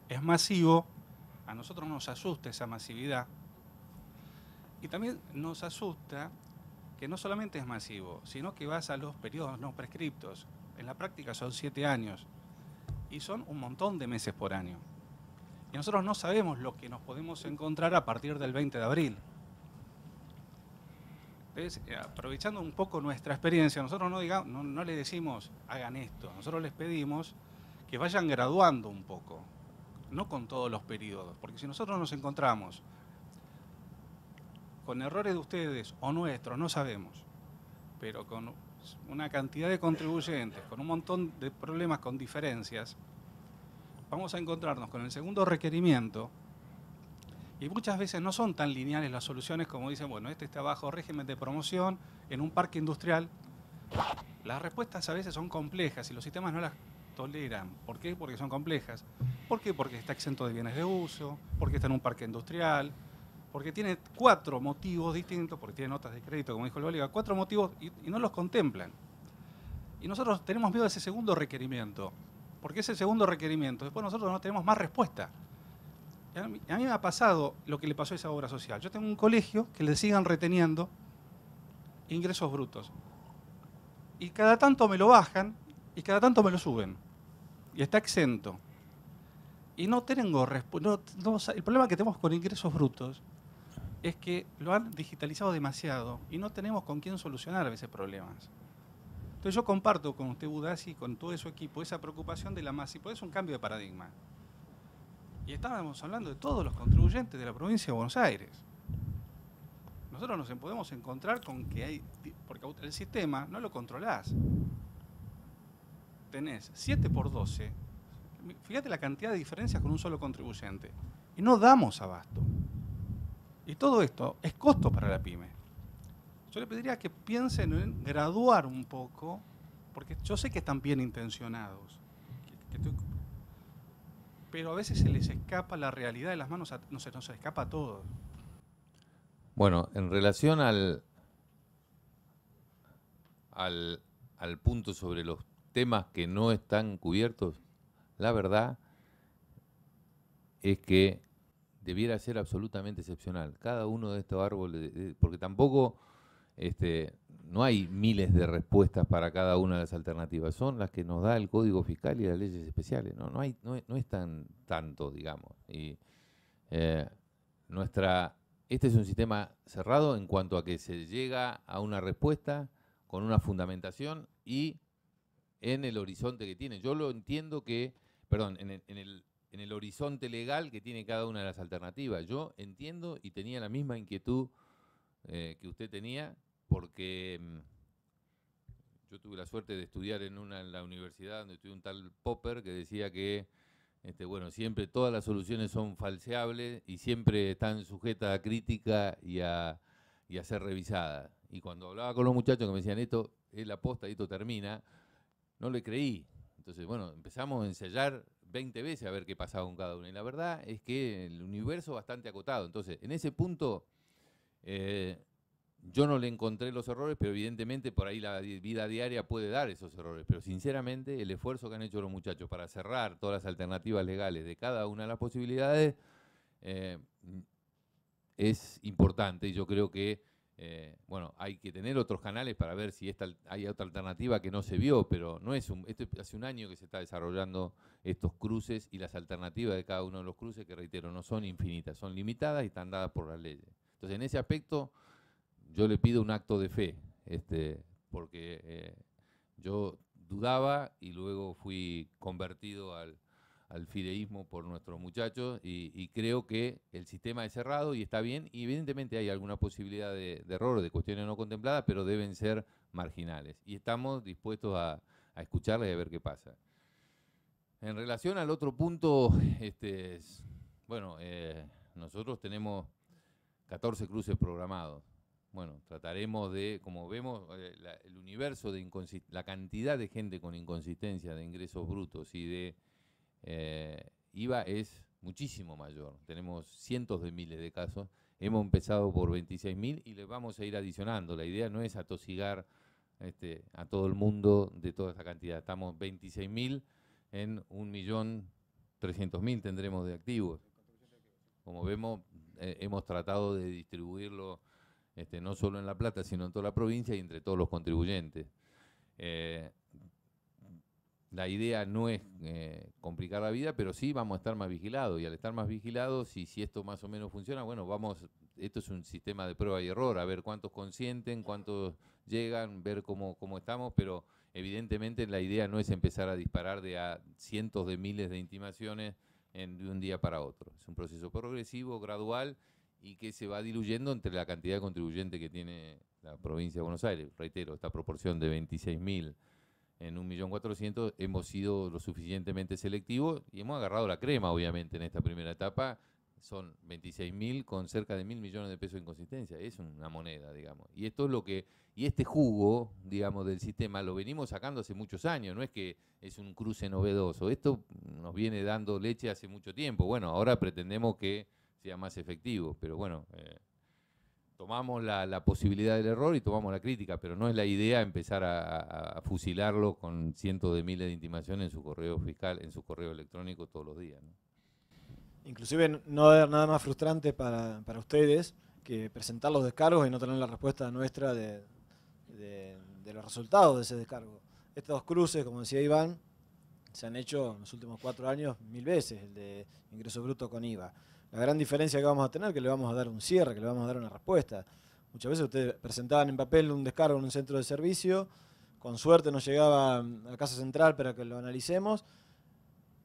P: Es masivo, a nosotros nos asusta esa masividad, y también nos asusta que no solamente es masivo, sino que vas a los periodos no prescriptos. En la práctica son siete años y son un montón de meses por año. Y nosotros no sabemos lo que nos podemos encontrar a partir del 20 de abril. Entonces, eh, aprovechando un poco nuestra experiencia, nosotros no, digamos, no, no le decimos hagan esto, nosotros les pedimos que vayan graduando un poco, no con todos los periodos, porque si nosotros nos encontramos con errores de ustedes o nuestros, no sabemos, pero con una cantidad de contribuyentes, con un montón de problemas con diferencias, vamos a encontrarnos con el segundo requerimiento y muchas veces no son tan lineales las soluciones como dicen, bueno, este está bajo régimen de promoción en un parque industrial. Las respuestas a veces son complejas y los sistemas no las toleran. ¿Por qué? Porque son complejas. ¿Por qué? Porque está exento de bienes de uso, porque está en un parque industrial, porque tiene cuatro motivos distintos, porque tiene notas de crédito, como dijo el Bolívar, cuatro motivos y, no los contemplan. Y nosotros tenemos miedo de ese segundo requerimiento, porque ese segundo requerimiento, después nosotros no tenemos más respuesta. A mí, me ha pasado lo que le pasó a esa obra social. Yo tengo un colegio que le sigan reteniendo ingresos brutos. Y cada tanto me lo bajan y cada tanto me lo suben. Y está exento. Y no tengo respuesta. el problema que tenemos con ingresos brutos es que lo han digitalizado demasiado y no tenemos con quién solucionar ese problemas. Entonces yo comparto con usted, Budasi, con todo su equipo, esa preocupación de la y eso es un cambio de paradigma. Y estábamos hablando de todos los contribuyentes de la provincia de Buenos Aires. Nosotros nos podemos encontrar con que hay, porque el sistema no lo controlás. Tenés 7 por 12, fíjate la cantidad de diferencias con un solo contribuyente. Y no damos abasto. Y todo esto es costo para la pyme. Yo le pediría que piensen en graduar un poco, porque yo sé que están bien intencionados, pero a veces se les escapa la realidad de las manos, no se nos escapa todo.
C: Bueno, en relación al, al, al punto sobre los temas que no están cubiertos, la verdad es que debiera ser absolutamente excepcional. Cada uno de estos árboles, porque tampoco este, no hay miles de respuestas para cada una de las alternativas, son las que nos da el Código Fiscal y las leyes especiales. No, no, hay, no, es tan tanto, digamos. Y eh, nuestra este es un sistema cerrado en cuanto a que se llega a una respuesta con una fundamentación y en el horizonte que tiene. Yo lo entiendo que, perdón, en el, en el, horizonte legal que tiene cada una de las alternativas. Yo entiendo y tenía la misma inquietud eh, que usted tenía, porque mm, yo tuve la suerte de estudiar en, una, en la universidad donde estudié un tal Popper que decía que este, bueno, siempre todas las soluciones son falseables y siempre están sujetas a crítica y a, y a ser revisadas. Y cuando hablaba con los muchachos que me decían esto es la posta y esto termina, no le creí. Entonces, bueno, empezamos a ensayar 20 veces a ver qué pasaba con cada uno. Y la verdad es que el universo bastante acotado. Entonces, en ese punto, eh, yo no le encontré los errores, pero evidentemente por ahí la vida diaria puede dar esos errores. Pero sinceramente, el esfuerzo que han hecho los muchachos para cerrar todas las alternativas legales de cada una de las posibilidades eh, es importante. Y yo creo que eh, bueno, hay que tener otros canales para ver si esta, hay otra alternativa que no se vio, pero no es un, hace un año que se está desarrollando estos cruces y las alternativas de cada uno de los cruces, que reitero, no son infinitas, son limitadas y están dadas por las leyes. Entonces, en ese aspecto, yo le pido un acto de fe, este, porque eh, yo dudaba y luego fui convertido al, al fideísmo por nuestros muchachos y, creo que el sistema es cerrado y está bien y evidentemente hay alguna posibilidad de, error de cuestiones no contempladas, pero deben ser marginales y estamos dispuestos a, a escucharles y a ver qué pasa. En relación al otro punto, este, bueno, eh, nosotros tenemos 14 cruces programados. Bueno, trataremos de, como vemos, eh, el universo de la cantidad de gente con inconsistencia de ingresos brutos y de eh, IVA es muchísimo mayor. Tenemos cientos de miles de casos. Hemos empezado por 26.000 y le vamos a ir adicionando. La idea no es atosigar este, a todo el mundo de toda esa cantidad. Estamos 26.000 en 1.300.000 tendremos de activos. Como vemos, eh, hemos tratado de distribuirlo este, no solo en La Plata, sino en toda la provincia y entre todos los contribuyentes. Eh, la idea no es eh, complicar la vida, pero sí vamos a estar más vigilados. Y al estar más vigilados, y si esto más o menos funciona, bueno, vamos, esto es un sistema de prueba y error, a ver cuántos consienten, cuántos llegan, ver cómo, cómo estamos, pero evidentemente la idea no es empezar a disparar de a cientos de miles de intimaciones en, de un día para otro. Es un proceso progresivo, gradual, y que se va diluyendo entre la cantidad de contribuyentes que tiene la provincia de Buenos Aires. Reitero, esta proporción de 26.000 en 1.400.000 hemos sido lo suficientemente selectivos y hemos agarrado la crema, obviamente, en esta primera etapa. Son 26.000 con cerca de mil millones de pesos de inconsistencia. Es una moneda, digamos. Y esto es lo que. Y este jugo, digamos, del sistema lo venimos sacando hace muchos años. No es que es un cruce novedoso. Esto nos viene dando leche hace mucho tiempo. Bueno, ahora pretendemos que sea más efectivo. Pero bueno. Eh, tomamos la, posibilidad del error y tomamos la crítica, pero no es la idea empezar a, fusilarlo con cientos de miles de intimaciones en su correo fiscal, en su correo electrónico todos los días.
Q: Inclusive no haber nada más frustrante para, ustedes que presentar los descargos y no tener la respuesta nuestra de, de los resultados de ese descargo. Estos cruces, como decía Iván, se han hecho en los últimos cuatro años mil veces, el de ingreso bruto con IVA. La gran diferencia que vamos a tener es que le vamos a dar un cierre, que le vamos a dar una respuesta. Muchas veces ustedes presentaban en papel un descargo en un centro de servicio, con suerte nos llegaba a Casa Central para que lo analicemos,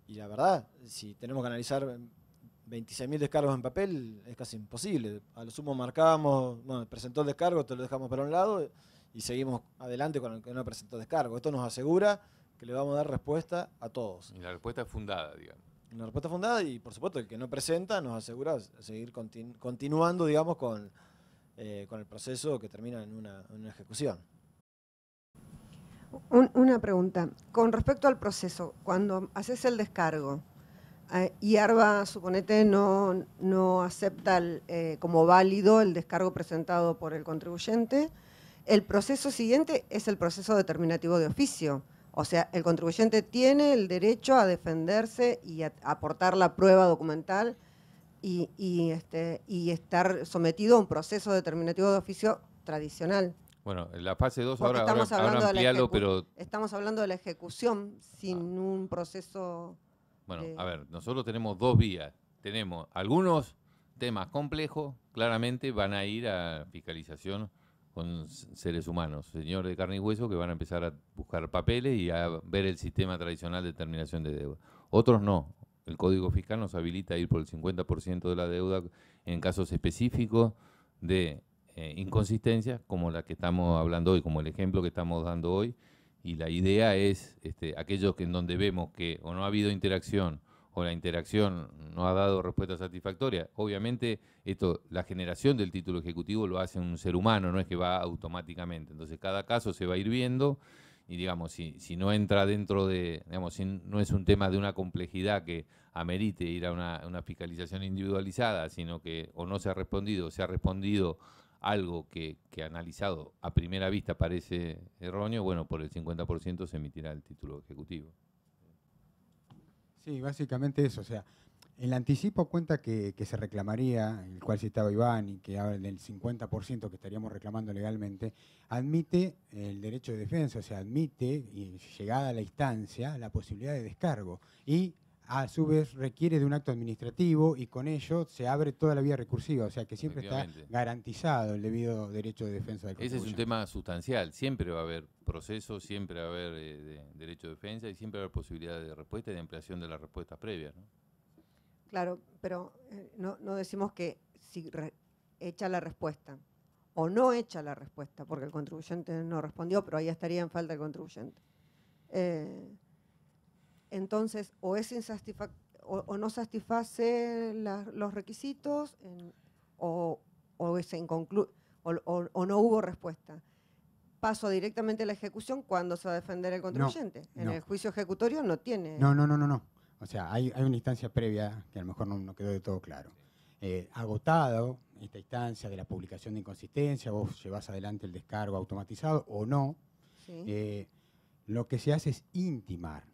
Q: y la verdad, si tenemos que analizar 26.000 descargos en papel, es casi imposible. A lo sumo marcamos, bueno, presentó el descargo, te lo dejamos para un lado y seguimos adelante con el que no presentó descargo. Esto nos asegura que le vamos a dar respuesta a todos.
C: Y la respuesta es fundada, digamos
Q: una respuesta fundada y por supuesto el que no presenta nos asegura seguir continuando digamos con, eh, con el proceso que termina en una, ejecución.
J: una pregunta, con respecto al proceso, cuando haces el descargo eh, y ARBA, suponete, no, no acepta eh, como válido el descargo presentado por el contribuyente, el proceso siguiente es el proceso determinativo de oficio o sea, el contribuyente tiene el derecho a defenderse y a aportar la prueba documental y, este, y estar sometido a un proceso determinativo de oficio tradicional.
C: Bueno, en la fase 2 ahora, ahora, pero...
J: Estamos hablando de la ejecución sin un proceso...
C: Bueno, a ver, nosotros tenemos dos vías. Tenemos algunos temas complejos, claramente van a ir a fiscalización con seres humanos, señores de carne y hueso, que van a empezar a buscar papeles y a ver el sistema tradicional de terminación de deuda. Otros no. El Código Fiscal nos habilita a ir por el 50% de la deuda en casos específicos de eh, inconsistencias, como la que estamos hablando hoy, como el ejemplo que estamos dando hoy. Y la idea es este, aquellos que en donde vemos que o no ha habido interacción o la interacción no ha dado respuesta satisfactoria. Obviamente, esto, la generación del título ejecutivo lo hace un ser humano, no es que va automáticamente. Entonces, cada caso se va a ir viendo y, digamos, si, si no entra dentro de, digamos, si no es un tema de una complejidad que amerite ir a una, una fiscalización individualizada, sino que o no se ha respondido, o se ha respondido algo que, que analizado a primera vista parece erróneo, bueno, por el 50% se emitirá el título ejecutivo.
F: Sí, básicamente eso. O sea, el anticipo cuenta que, se reclamaría, el cual citaba Iván, y que habla del 50% que estaríamos reclamando legalmente, admite el derecho de defensa, o sea, admite, y llegada a la instancia, la posibilidad de descargo. Y a su vez requiere de un acto administrativo y con ello se abre toda la vía recursiva, o sea que siempre está garantizado el debido derecho de defensa del
C: Ese es un tema sustancial, siempre va a haber proceso, siempre va a haber eh, derecho de defensa y siempre va a haber posibilidad de respuesta y de ampliación de las respuestas previas.
J: Claro, pero eh, no, decimos que si echa la respuesta o no echa la respuesta, porque el contribuyente no respondió, pero ahí estaría en falta el contribuyente. Eh, entonces o, es o, no satisface los requisitos o, o, o, no hubo respuesta. Paso directamente a la ejecución cuando se va a defender el contribuyente. en el juicio ejecutorio no tiene...
F: No, no, no, no, no. O sea, hay, una instancia previa que a lo mejor no, quedó de todo claro. Eh, agotado esta instancia de la publicación de inconsistencia, vos llevas adelante el descargo automatizado o no, eh, lo que se hace es intimar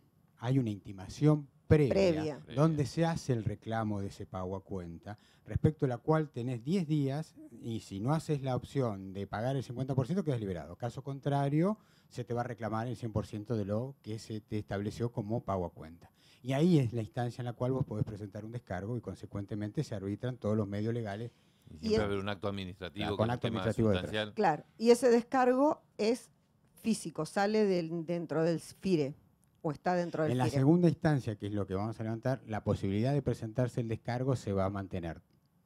F: hay una intimación previa, donde se hace el reclamo de ese pago a cuenta, respecto a la cual tenés 10 días y si no haces la opción de pagar el 50% quedas liberado. Caso contrario, se te va a reclamar el 100% de lo que se te estableció como pago a cuenta. Y ahí es la instancia en la cual vos podés presentar un descargo y consecuentemente se arbitran todos los medios legales.
C: Y siempre va a haber un acto administrativo con acto administrativo sustancial.
J: Claro, y ese descargo es físico, sale dentro del FIRE o está dentro del
F: En la segunda instancia, que es lo que vamos a levantar, la posibilidad de presentarse el descargo se va a mantener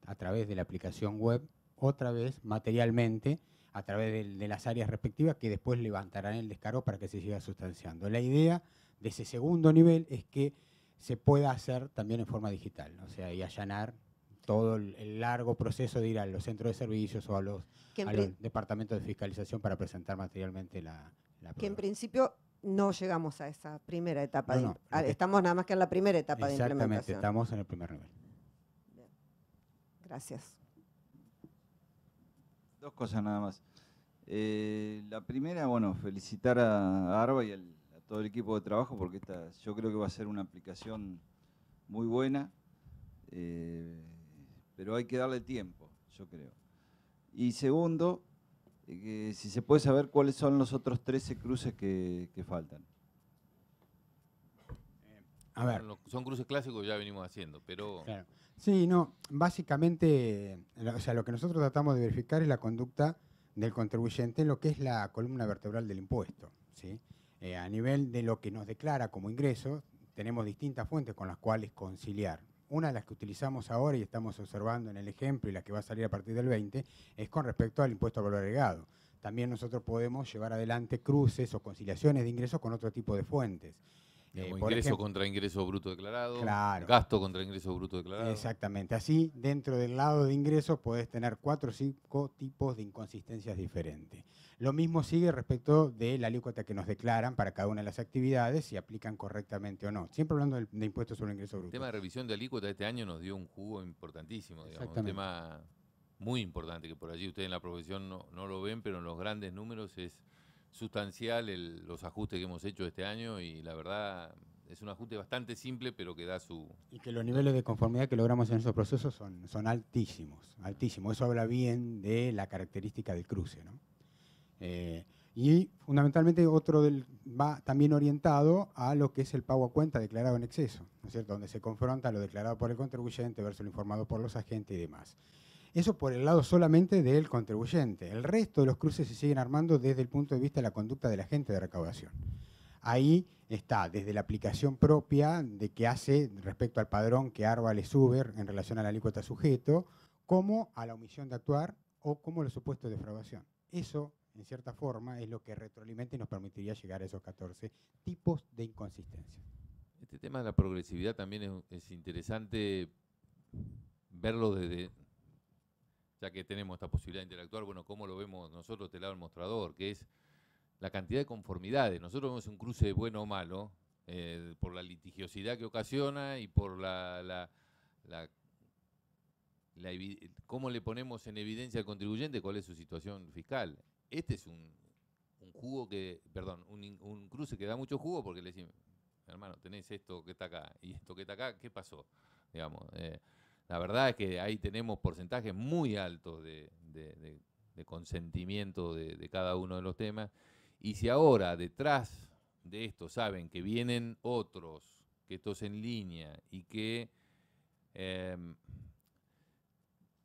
F: a través de la aplicación web, otra vez materialmente, a través de, las áreas respectivas que después levantarán el descargo para que se siga sustanciando. La idea de ese segundo nivel es que se pueda hacer también en forma digital, o sea, y allanar todo el, largo proceso de ir a los centros de servicios o a los, departamentos de fiscalización para presentar materialmente la, la
J: Que en principio no llegamos a esa primera etapa. estamos nada más que en la primera etapa de implementación.
F: Exactamente, estamos en el primer nivel.
J: Gracias.
L: Dos cosas nada más. Eh, la primera, bueno, felicitar a Arba y a todo el equipo de trabajo porque esta, yo creo que va a ser una aplicación muy buena, eh, pero hay que darle tiempo, yo creo. Y segundo, eh, si se puede saber cuáles son los otros 13 cruces que, faltan.
C: A ver. Son cruces clásicos que ya venimos haciendo, pero...
F: Sí, no, básicamente, o sea, lo que nosotros tratamos de verificar es la conducta del contribuyente en lo que es la columna vertebral del impuesto. ¿sí? Eh, a nivel de lo que nos declara como ingreso, tenemos distintas fuentes con las cuales conciliar. Una de las que utilizamos ahora y estamos observando en el ejemplo y la que va a salir a partir del 20 es con respecto al impuesto al valor agregado. También nosotros podemos llevar adelante cruces o conciliaciones de ingresos con otro tipo de fuentes.
C: Eh, ingreso contra ingreso bruto declarado, gasto contra ingreso bruto declarado.
F: Exactamente. Así, dentro del lado de ingresos, podés tener cuatro o cinco tipos de inconsistencias diferentes. Lo mismo sigue respecto de la alícuota que nos declaran para cada una de las actividades, si aplican correctamente o no. Siempre hablando de impuestos sobre el ingreso bruto.
C: El tema de revisión de alícuota este año nos dio un jugo importantísimo, digamos, un tema muy importante, que por allí ustedes en la profesión no, lo ven, pero en los grandes números es sustancial los ajustes que hemos hecho este año y la verdad es un ajuste bastante simple, pero que da su...
F: Y que los niveles de conformidad que logramos en esos procesos son, son altísimos, altísimos. Eso habla bien de la característica del cruce, ¿no? Eh, y fundamentalmente otro del, va también orientado a lo que es el pago a cuenta declarado en exceso, ¿no es cierto? donde se confronta lo declarado por el contribuyente versus lo informado por los agentes y demás. Eso por el lado solamente del contribuyente. El resto de los cruces se siguen armando desde el punto de vista de la conducta del agente de recaudación. Ahí está desde la aplicación propia de qué hace respecto al padrón que ARBA le sube en relación a la alícuota sujeto, como a la omisión de actuar o como los supuestos de defraudación. Eso, en cierta forma, es lo que retroalimenta y nos permitiría llegar a esos 14 tipos de inconsistencia.
C: Este tema de la progresividad también es, es interesante verlo desde, ya que tenemos esta posibilidad de interactuar, bueno, cómo lo vemos nosotros del lado del mostrador, que es la cantidad de conformidades. Nosotros vemos un cruce bueno o malo eh, por la litigiosidad que ocasiona y por la, la, la, cómo le ponemos en evidencia al contribuyente cuál es su situación fiscal. Este es un, jugo que, perdón, un, un, cruce que da mucho jugo porque le decimos, hermano, tenés esto que está acá y esto que está acá, ¿qué pasó? Digamos, eh, la verdad es que ahí tenemos porcentajes muy altos de, consentimiento de, cada uno de los temas. Y si ahora detrás de esto saben que vienen otros, que esto es en línea y que, em,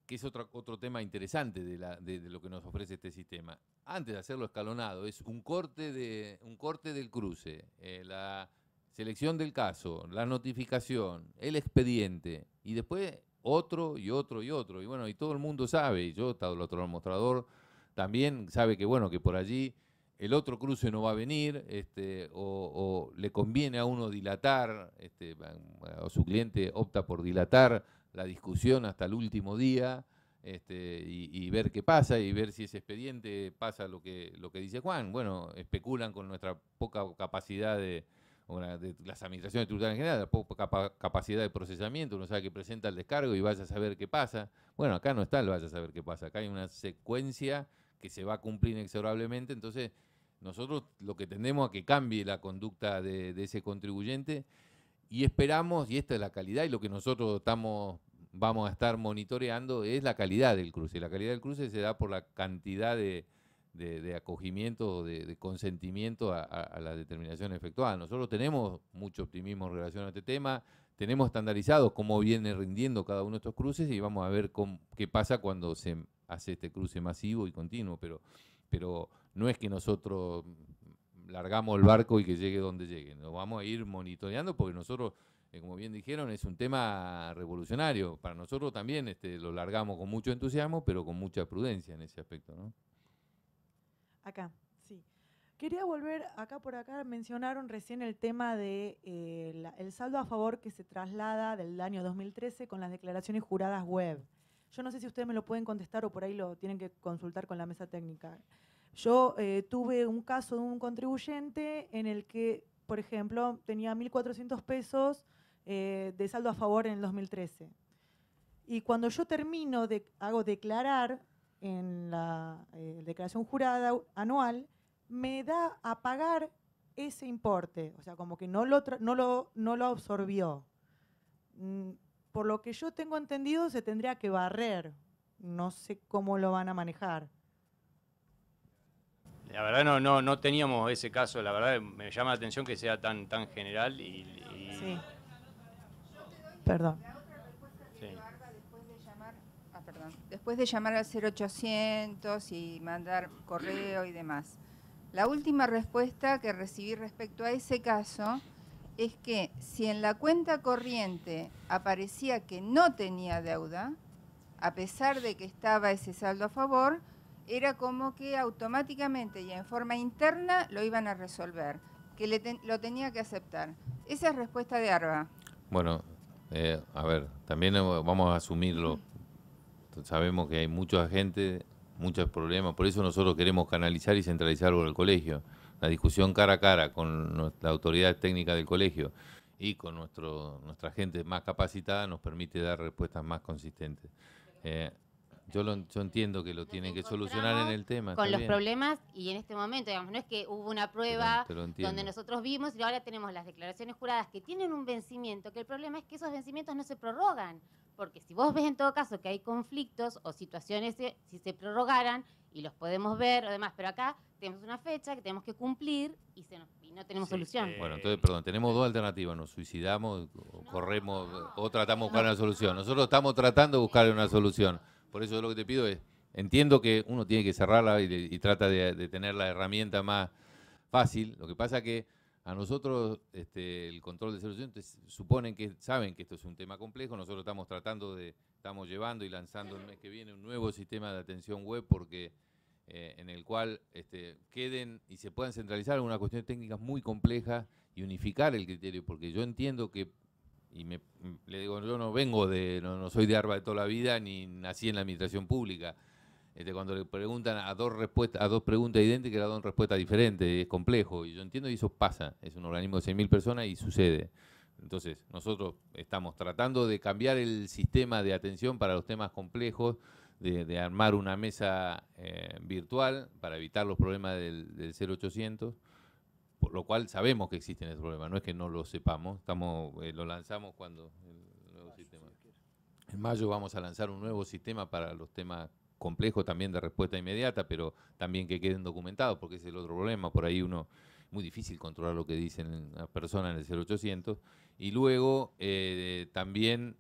C: que es otro, otro tema interesante de, lo que nos ofrece este sistema. Antes de hacerlo escalonado, es un corte, de, un corte del cruce, eh, la selección del caso, la notificación, el expediente y después otro y otro y otro. Y bueno, y todo el mundo sabe, y yo, estado el otro mostrador, también sabe que bueno, que por allí el otro cruce no va a venir, este, o, le conviene a uno dilatar, este, o su cliente opta por dilatar la discusión hasta el último día, este, y, ver qué pasa y ver si ese expediente pasa lo que, lo que dice Juan. Bueno, especulan con nuestra poca capacidad de, de las administraciones tributarias en general, la poca capacidad de procesamiento, uno sabe que presenta el descargo y vaya a saber qué pasa. Bueno, acá no está el vaya a saber qué pasa, acá hay una secuencia que se va a cumplir inexorablemente, entonces nosotros lo que tendemos a que cambie la conducta de, ese contribuyente y esperamos, y esta es la calidad, y lo que nosotros estamos vamos a estar monitoreando es la calidad del cruce. La calidad del cruce se da por la cantidad de, de, acogimiento, de, de consentimiento a, la determinación efectuada. Nosotros tenemos mucho optimismo en relación a este tema, tenemos estandarizado cómo viene rindiendo cada uno de estos cruces y vamos a ver qué pasa cuando se hace este cruce masivo y continuo, pero, pero no es que nosotros largamos el barco y que llegue donde llegue, nos vamos a ir monitoreando porque nosotros eh, como bien dijeron, es un tema revolucionario. Para nosotros también este, lo largamos con mucho entusiasmo, pero con mucha prudencia en ese aspecto. ¿no?
I: Acá, sí. Quería volver, acá por acá mencionaron recién el tema de eh, el saldo a favor que se traslada del año 2013 con las declaraciones juradas web. Yo no sé si ustedes me lo pueden contestar o por ahí lo tienen que consultar con la mesa técnica. Yo eh, tuve un caso de un contribuyente en el que, por ejemplo, tenía 1.400 pesos eh, de saldo a favor en el 2013. Y cuando yo termino, de, hago declarar en la eh, declaración jurada anual, me da a pagar ese importe, o sea, como que no lo, no lo, no lo absorbió. Mm, por lo que yo tengo entendido, se tendría que barrer. No sé cómo lo van a manejar.
R: La verdad no, no, no teníamos ese caso, la verdad me llama la atención que sea tan, tan general y...
I: Sí. Perdón.
S: después de llamar al 0800 y mandar correo y demás. La última respuesta que recibí respecto a ese caso es que si en la cuenta corriente aparecía que no tenía deuda, a pesar de que estaba ese saldo a favor, era como que automáticamente y en forma interna lo iban a resolver, que lo tenía que aceptar. Esa es respuesta de ARBA.
C: Bueno, eh, a ver, también vamos a asumirlo sabemos que hay mucha gente, muchos problemas, por eso nosotros queremos canalizar y centralizarlo en el colegio. La discusión cara a cara con la autoridad técnica del colegio y con nuestro, nuestra gente más capacitada nos permite dar respuestas más consistentes. Eh, yo, lo, yo entiendo que lo tienen que solucionar en el tema.
O: Con los problemas y en este momento, digamos, no es que hubo una prueba donde nosotros vimos y ahora tenemos las declaraciones juradas que tienen un vencimiento, que el problema es que esos vencimientos no se prorrogan. Porque si vos ves en todo caso que hay conflictos o situaciones, eh, si se prorrogaran y los podemos ver o demás, pero acá tenemos una fecha que tenemos que cumplir y, se no tenemos solución.
C: Eh, bueno, entonces, perdón, tenemos dos alternativas, nos suicidamos, o corremos o tratamos de buscar una solución. Nosotros estamos tratando de buscar una solución. Por eso lo que te pido es, entiendo que uno tiene que cerrarla y, trata de, tener la herramienta más fácil. Lo que pasa que a nosotros este, el control de soluciones suponen que saben que esto es un tema complejo. Nosotros estamos tratando de, estamos llevando y lanzando el mes que viene un nuevo sistema de atención web porque eh, en el cual este, queden y se puedan centralizar algunas cuestiones técnicas muy complejas y unificar el criterio, porque yo entiendo que, y me, le digo, yo no vengo de, no, soy de ARBA de toda la vida, ni nací en la administración pública. Este, cuando le preguntan a dos respuestas, a dos preguntas idénticas, le dan respuestas diferentes, es complejo, y yo entiendo y eso pasa, es un organismo de 6.000 personas y sucede. Entonces, nosotros estamos tratando de cambiar el sistema de atención para los temas complejos, de, armar una mesa eh, virtual para evitar los problemas del, 0800, por lo cual sabemos que existen esos problemas, no es que no lo sepamos, estamos eh, lo lanzamos cuando el nuevo sistema. En mayo vamos a lanzar un nuevo sistema para los temas complejos también de respuesta inmediata, pero también que queden documentados, porque ese es el otro problema, por ahí uno muy difícil controlar lo que dicen las personas en el 0800. Y luego eh, también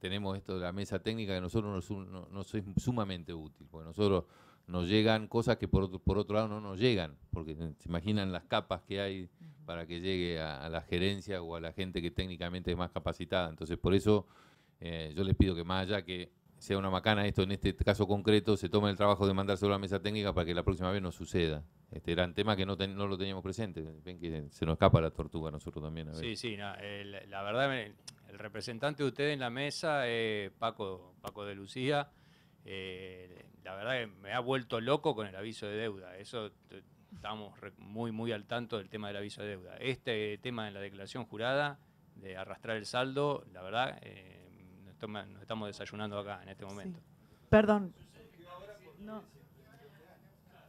C: tenemos esto de la mesa técnica que a nosotros nos, nos, es sumamente útil, porque nosotros nos llegan cosas que por otro, por otro lado no nos llegan, porque se imaginan las capas que hay para que llegue a, la gerencia o a la gente que técnicamente es más capacitada. Entonces, por eso eh, yo les pido que más allá que sea una macana esto en este caso concreto, se tome el trabajo de mandárselo a la mesa técnica para que la próxima vez no suceda. Este era un tema que no, no lo teníamos presente. Ven que se nos escapa la tortuga a nosotros también.
R: Sí, sí, la verdad el representante de usted en la mesa es Paco, Paco de Lucía. Eh, la verdad que me ha vuelto loco con el aviso de deuda. Eso estamos muy, muy al tanto del tema del aviso de deuda. Este tema de la declaración jurada, de arrastrar el saldo, la verdad, eh, nos, estamos desayunando acá en este momento.
I: Perdón. No.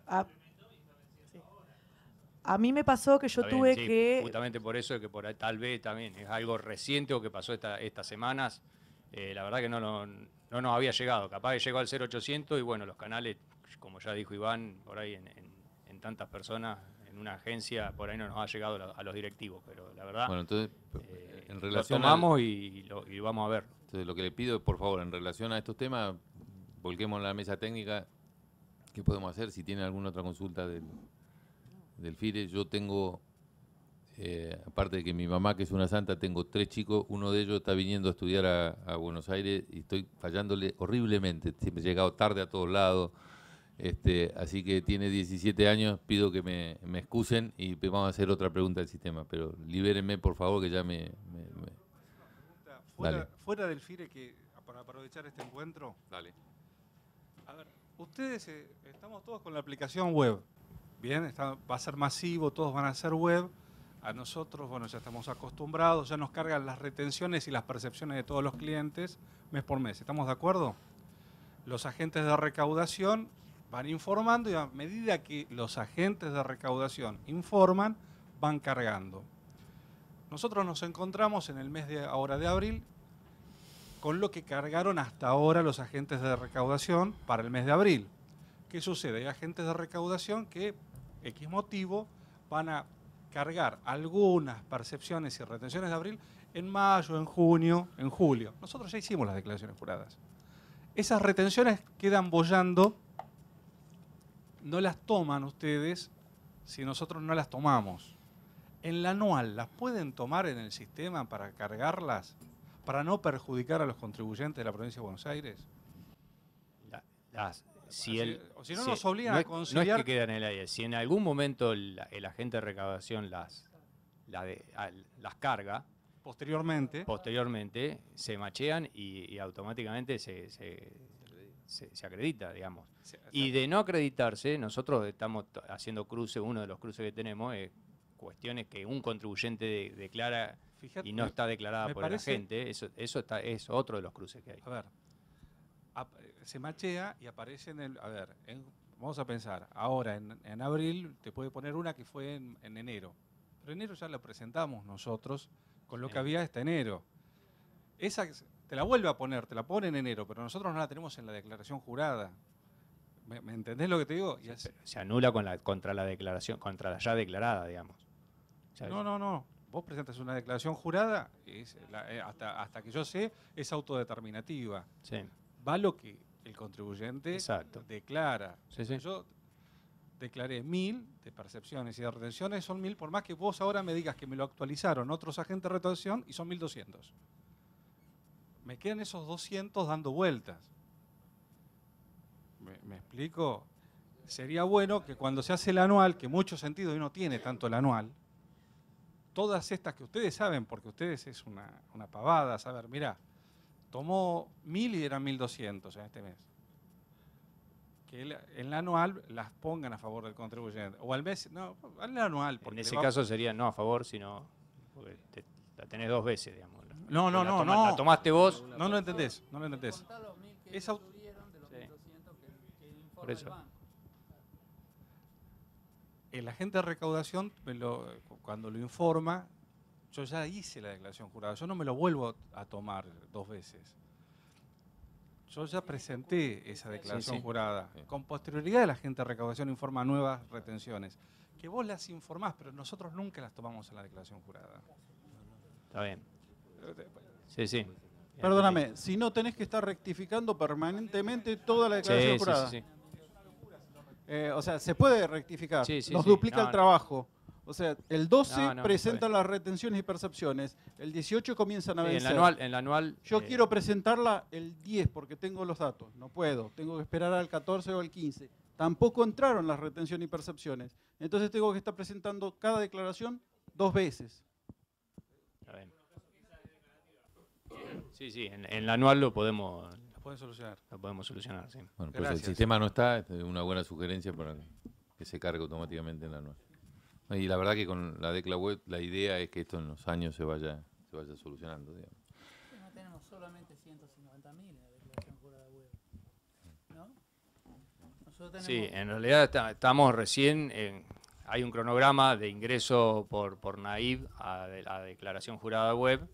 I: Ah, a mí me pasó que yo tuve que...
R: Justamente por eso, es que por tal vez también es algo reciente o que pasó estas semanas. Eh, la verdad que no, no, nos había llegado. Capaz que llegó al 0800 y bueno, los canales, como ya dijo Iván, por ahí en, tantas personas, en una agencia, por ahí no nos ha llegado a los directivos. Pero la verdad,
C: bueno, entonces,
R: eh, en relación lo tomamos y, lo, vamos a ver.
C: Entonces lo que le pido, por favor, en relación a estos temas, volquemos la mesa técnica. ¿Qué podemos hacer? Si tiene alguna otra consulta del del FIRE, yo tengo, eh, aparte de que mi mamá, que es una santa, tengo tres chicos, uno de ellos está viniendo a estudiar a, Buenos Aires y estoy fallándole horriblemente, siempre he llegado tarde a todos lados, este, así que tiene 17 años, pido que me, excusen y vamos a hacer otra pregunta del sistema, pero libérenme por favor que ya me...
P: fuera, fuera, del FIRE, que para aprovechar este encuentro,
C: Dale.
P: A ver, ustedes eh, estamos todos con la aplicación web. Bien, va a ser masivo, todos van a ser web. A nosotros, bueno, ya estamos acostumbrados, ya nos cargan las retenciones y las percepciones de todos los clientes mes por mes. ¿Estamos de acuerdo? Los agentes de recaudación van informando y a medida que los agentes de recaudación informan, van cargando. Nosotros nos encontramos en el mes de ahora de abril con lo que cargaron hasta ahora los agentes de recaudación para el mes de abril. ¿Qué sucede? Hay agentes de recaudación que X motivo, van a cargar algunas percepciones y retenciones de abril en mayo, en junio, en julio. Nosotros ya hicimos las declaraciones juradas. Esas retenciones quedan bollando, no las toman ustedes si nosotros no las tomamos. En la anual, ¿las pueden tomar en el sistema para cargarlas? Para no perjudicar a los contribuyentes de la provincia de Buenos Aires.
R: Las, si, o si no nos obligan a conciliar... No es que quedan en el aire. Si en algún momento el, agente de recaudación las, las carga...
P: Posteriormente.
R: Posteriormente se machean y, automáticamente se, se, acredita, digamos. y de no acreditarse, nosotros estamos haciendo cruce, uno de los cruces que tenemos es cuestiones que un contribuyente declara y no está declarada por el agente. Eso, eso está, es otro de los cruces que hay.
P: A ver, se machea y aparece en el... A ver, vamos a pensar, ahora en, abril te puede poner una que fue en, enero. Pero enero ya la presentamos nosotros con lo que había hasta enero. Esa te la vuelve a poner, te la pone en enero, pero nosotros no la tenemos en la declaración jurada. ¿Me, entendés lo que te digo?
R: se anula con la, contra la declaración, contra la ya declarada, digamos.
P: no, no, no. Vos presentas una declaración jurada, eh, hasta, hasta que yo sé, es autodeterminativa.
R: Sí.
P: Va lo que el contribuyente
R: Exacto.
P: declara.
R: Sí, sí.
P: Yo declaré mil de percepciones y de retenciones, son mil, por más que vos ahora me digas que me lo actualizaron otros agentes de retención y son 1200. Me quedan esos 200 dando vueltas. ¿Me, me explico? Sería bueno que cuando se hace el anual, que mucho sentido y no tiene tanto el anual, todas estas que ustedes saben, porque ustedes es una, una pavada, saber, mira, tomó mil y eran 1200 en este mes que el, el anual las pongan a favor del contribuyente. O al mes, no, al anual. Porque
R: En ese caso sería no a favor, sino porque te- la tenés dos veces, digamos.
P: No, no,
R: La
P: no,
R: toma-
P: no.
R: La tomaste vos.
P: No lo entendés, no lo entendés. Es au-
R: Por eso.
P: el agente de recaudación, me lo- cuando lo informa, yo ya hice la declaración jurada. Yo no me lo vuelvo a tomar dos veces. Yo ya presenté esa declaración
R: sí.
P: jurada. Con posterioridad, el agente de recaudación informa nuevas retenciones. Que vos las informás, pero nosotros nunca las tomamos en la declaración jurada.
R: Está bien. Sí, sí.
T: Perdóname, si no tenés que estar rectificando permanentemente toda la declaración
R: Sí,
T: jurada.
R: sí, sí.
T: Eh, o sea, se puede rectificar.
R: Sí, sí,
T: Nos
R: sí.
T: duplica
R: No,
T: el
R: no.
T: trabajo. O sea, el 12
R: No, no,
T: presentan las retenciones y percepciones, el 18 comienzan a
R: Sí, en
T: vencer.
R: el anual, en el anual
T: Yo
R: eh,
T: quiero presentarla el 10 porque tengo los datos. No puedo. Tengo que esperar al 14 o al 15. Tampoco entraron las retenciones y percepciones. Entonces tengo que estar presentando cada declaración dos veces.
R: Sí, sí, en, en el anual lo podemos,
P: Lo pueden solucionar.
R: lo podemos solucionar, sí.
C: Bueno, pues el
P: Gracias.
C: sistema no está, es una buena sugerencia para que se cargue automáticamente en la anual. Y la verdad que con la Decla Web la idea es que esto en los años se vaya, se vaya solucionando. digamos.
N: No tenemos solamente 150.000 en la declaración jurada web. ¿No? Nosotros
R: Sí, en realidad está- estamos recién, en- hay un cronograma de ingreso por, por NAIB a la declaración jurada web,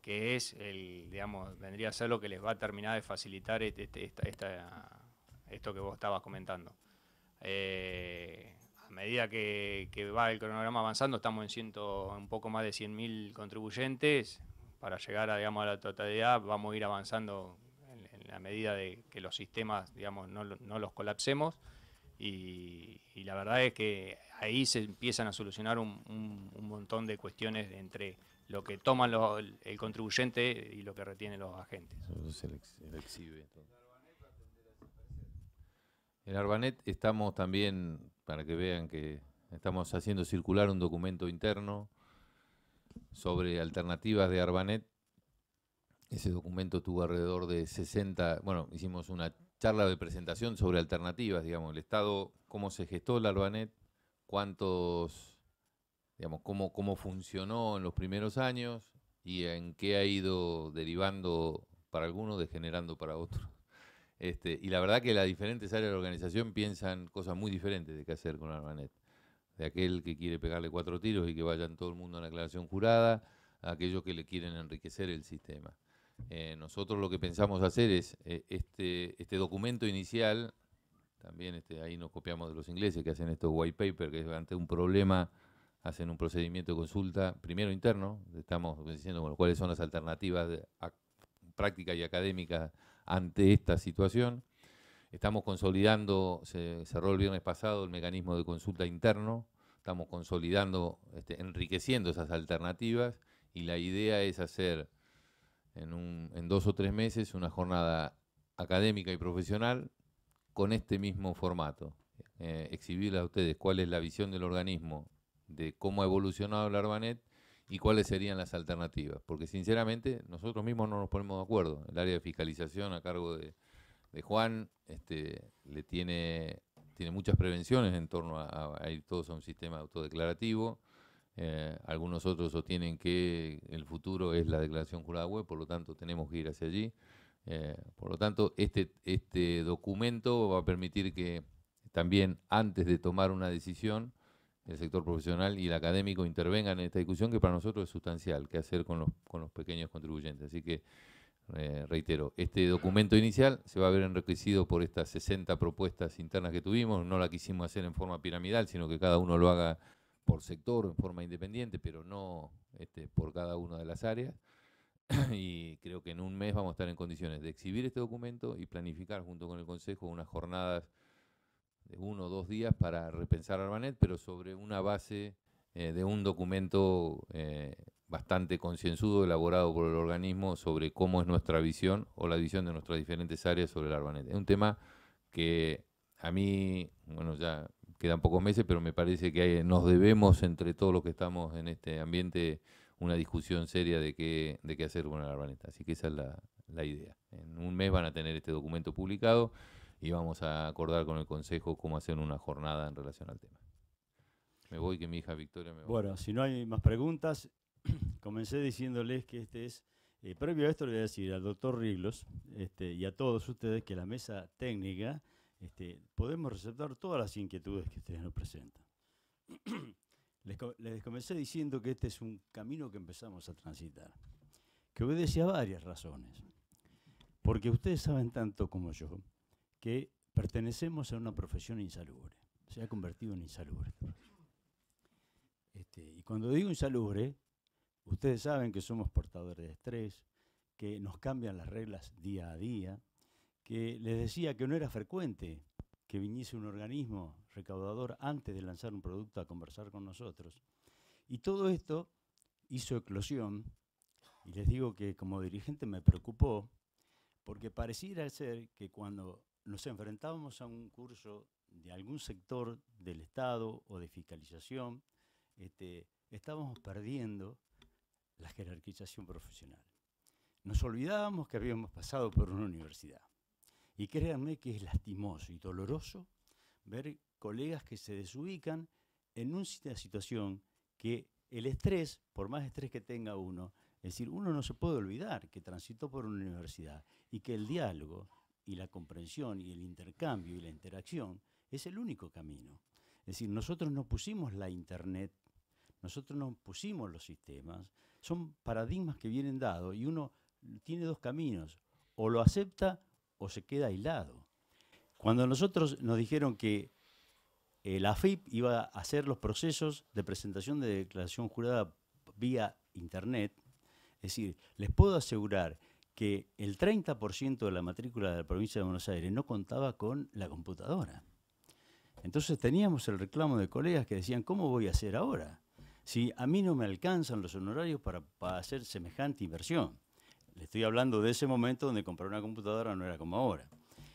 R: que es el, digamos, vendría a ser lo que les va a terminar de facilitar este- este- esta- esta- esto que vos estabas comentando. Eh, a medida que, va el cronograma avanzando, estamos en ciento, un poco más de 100.000 contribuyentes. Para llegar a, digamos, a la totalidad, vamos a ir avanzando en, la medida de que los sistemas, digamos, no, no los colapsemos. Y, la verdad es que ahí se empiezan a solucionar un, montón de cuestiones entre lo que toman los- el, el contribuyente y lo que retienen los agentes.
C: Todo. En Arbanet estamos también, para que vean que estamos haciendo circular un documento interno sobre alternativas de Arbanet. Ese documento tuvo alrededor de 60, bueno, hicimos una charla de presentación sobre alternativas, digamos, el Estado, cómo se gestó el Arbanet, cuántos, digamos, cómo, cómo funcionó en los primeros años y en qué ha ido derivando para algunos, degenerando para otros. Este, y la verdad que las diferentes áreas de la organización piensan cosas muy diferentes de qué hacer con Arbanet. De aquel que quiere pegarle cuatro tiros y que vayan todo el mundo a una declaración jurada, a aquellos que le quieren enriquecer el sistema. Eh, nosotros lo que pensamos hacer es eh, este, este documento inicial, también este, ahí nos copiamos de los ingleses que hacen estos white paper, que ante un problema hacen un procedimiento de consulta, primero interno, estamos diciendo cuáles son las alternativas prácticas y académicas ante esta situación. Estamos consolidando, se cerró el viernes pasado el mecanismo de consulta interno, estamos consolidando, este, enriqueciendo esas alternativas y la idea es hacer en, dos o tres meses una jornada académica y profesional con este mismo formato. Eh, exhibirle a ustedes cuál es la visión del organismo de cómo ha evolucionado el Arbanet y cuáles serían las alternativas. Porque sinceramente nosotros mismos no nos ponemos de acuerdo. El área de fiscalización a cargo de, de Juan este, le tiene, tiene muchas prevenciones en torno a, ir todos a un sistema autodeclarativo. Eh, algunos otros sostienen que el futuro es la declaración jurada web, por lo tanto tenemos que ir hacia allí. Eh, por lo tanto, este, este documento va a permitir que también antes de tomar una decisión, el sector profesional y el académico intervengan en esta discusión que para nosotros es sustancial, qué hacer con los, con los pequeños contribuyentes. Así que, eh, reitero, este documento inicial se va a ver enriquecido por estas 60 propuestas internas que tuvimos. No la quisimos hacer en forma piramidal, sino que cada uno lo haga por sector, en forma independiente, pero no este, por cada una de las áreas. y creo que en un mes vamos a estar en condiciones de exhibir este documento y planificar junto con el Consejo unas jornadas uno o dos días para repensar Arbanet, pero sobre una base eh, de un documento eh, bastante concienzudo, elaborado por el organismo, sobre cómo es nuestra visión o la visión de nuestras diferentes áreas sobre el Arbanet. Es un tema que a mí, bueno, ya quedan pocos meses, pero me parece que nos debemos entre todos los que estamos en este ambiente una discusión seria de qué, de qué hacer con el Arbaneta. Así que esa es la, la idea. En un mes van a tener este documento publicado y vamos a acordar con el Consejo cómo hacer una jornada en relación al tema. Me voy, que mi hija Victoria me va.
A: Bueno, si no hay más preguntas, comencé diciéndoles que este es, eh, previo a esto le voy a decir al doctor Riglos este, y a todos ustedes que la mesa técnica este, podemos receptar todas las inquietudes que ustedes nos presentan. les, les comencé diciendo que este es un camino que empezamos a transitar, que obedece a varias razones. Porque ustedes saben tanto como yo que pertenecemos a una profesión insalubre. Se ha convertido en insalubre. Este, y cuando digo insalubre, ustedes saben que somos portadores de estrés, que nos cambian las reglas día a día, que les decía que no era frecuente que viniese un organismo recaudador antes de lanzar un producto a conversar con nosotros. Y todo esto hizo eclosión, y les digo que como dirigente me preocupó, porque pareciera ser que cuando nos enfrentábamos a un curso de algún sector del Estado o de fiscalización, este, estábamos perdiendo la jerarquización profesional. Nos olvidábamos que habíamos pasado por una universidad. Y créanme que es lastimoso y doloroso ver colegas que se desubican en una situación que el estrés, por más estrés que tenga uno, es decir, uno no se puede olvidar que transitó por una universidad y que el diálogo y la comprensión y el intercambio y la interacción es el único camino. Es decir, nosotros no pusimos la Internet, nosotros no pusimos los sistemas, son paradigmas que vienen dados y uno tiene dos caminos, o lo acepta o se queda aislado. Cuando nosotros nos dijeron que eh, la AFIP iba a hacer los procesos de presentación de declaración jurada vía Internet, es decir, les puedo asegurar que el 30% de la matrícula de la provincia de Buenos Aires no contaba con la computadora. Entonces teníamos el reclamo de colegas que decían, ¿cómo voy a hacer ahora? Si a mí no me alcanzan los honorarios para, para hacer semejante inversión. Le estoy hablando de ese momento donde comprar una computadora no era como ahora.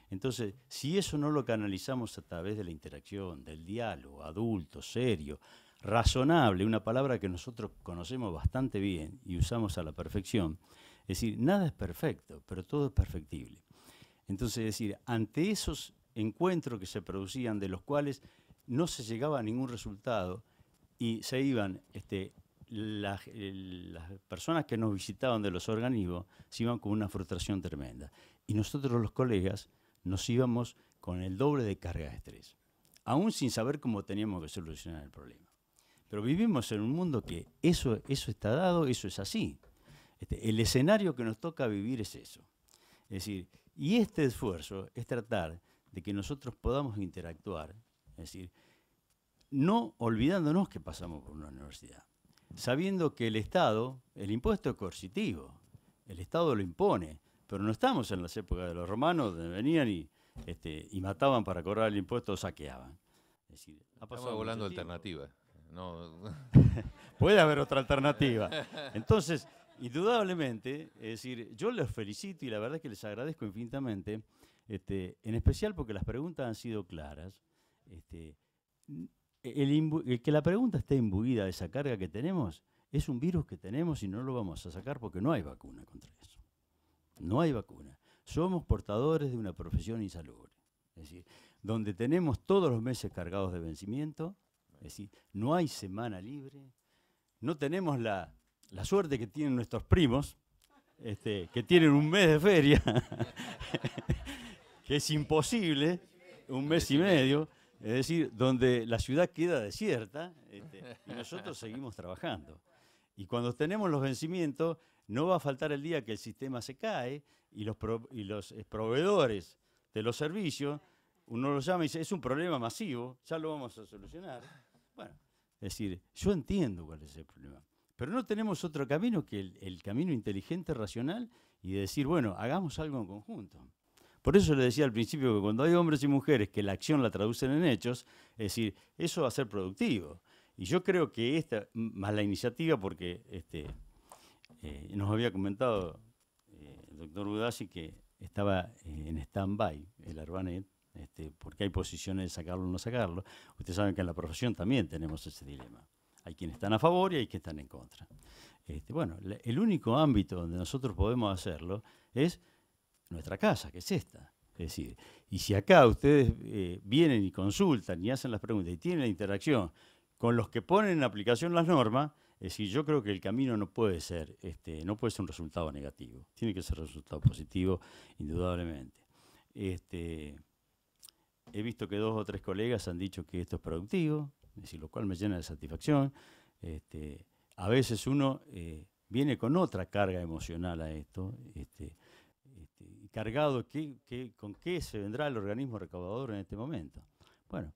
A: Entonces, si eso no lo canalizamos a través de la interacción, del diálogo, adulto, serio, razonable, una palabra que nosotros conocemos bastante bien y usamos a la perfección, es decir, nada es perfecto, pero todo es perfectible. Entonces, es decir, ante esos encuentros que se producían, de los cuales no se llegaba a ningún resultado y se iban este, las, personas que nos visitaban de los organismos se iban con una frustración tremenda. Y nosotros los colegas nos íbamos con el doble de carga de estrés, aún sin saber cómo teníamos que solucionar el problema. Pero vivimos en un mundo que eso, eso está dado, eso es así. Este, el escenario que nos toca vivir es eso. Es decir, y este esfuerzo es tratar de que nosotros podamos interactuar, es decir, no olvidándonos que pasamos por una universidad sabiendo que el Estado, el impuesto es coercitivo, el Estado lo impone, pero no estamos en las épocas de los romanos donde venían y, este, y mataban para cobrar el impuesto o saqueaban.
C: Es decir, ha Estamos volando alternativa.
A: Puede haber otra alternativa. Entonces, indudablemente, es decir, yo les felicito y la verdad es que les agradezco infinitamente, este, en especial porque las preguntas han sido claras. Este, que la pregunta esté imbuida de esa carga que tenemos es un virus que tenemos y no lo vamos a sacar porque no hay vacuna contra eso. No hay vacuna. Somos portadores de una profesión insalubre. Es decir, donde tenemos todos los meses cargados de vencimiento, es decir, no hay semana libre, no tenemos la, suerte que tienen nuestros primos, este, que tienen un mes de feria, que es imposible, un mes y medio. Es decir, donde la ciudad queda desierta este, y nosotros seguimos trabajando. Y cuando tenemos los vencimientos, no va a faltar el día que el sistema se cae y los, y los eh, proveedores de los servicios, uno los llama y dice, es un problema masivo, ya lo vamos a solucionar. Bueno, es decir, yo entiendo cuál es el problema, Pero no tenemos otro camino que el, camino inteligente, racional, y decir, bueno, hagamos algo en conjunto. Por eso le decía al principio que cuando hay hombres y mujeres que la acción la traducen en hechos, es decir, eso va a ser productivo. Y yo creo que esta, más la iniciativa, porque este, eh, nos había comentado eh, el doctor Budassi que estaba en stand-by el Arbanet, este, porque hay posiciones de sacarlo o no sacarlo. Ustedes saben que en la profesión también tenemos ese dilema. Hay quienes están a favor y hay quienes están en contra. Este, bueno, el único ámbito donde nosotros podemos hacerlo es nuestra casa, que es esta. Es decir, y si acá ustedes eh, vienen y consultan y hacen las preguntas y tienen la interacción con los que ponen en aplicación las normas, es decir, yo creo que el camino no puede ser, este, no puede ser un resultado negativo, tiene que ser un resultado positivo, indudablemente. Este, he visto que dos o tres colegas han dicho que esto es productivo, decir, lo cual me llena de satisfacción. Este, a veces uno eh, viene con otra carga emocional a esto, este, este, cargado con qué se vendrá el organismo recaudador en este momento. Bueno,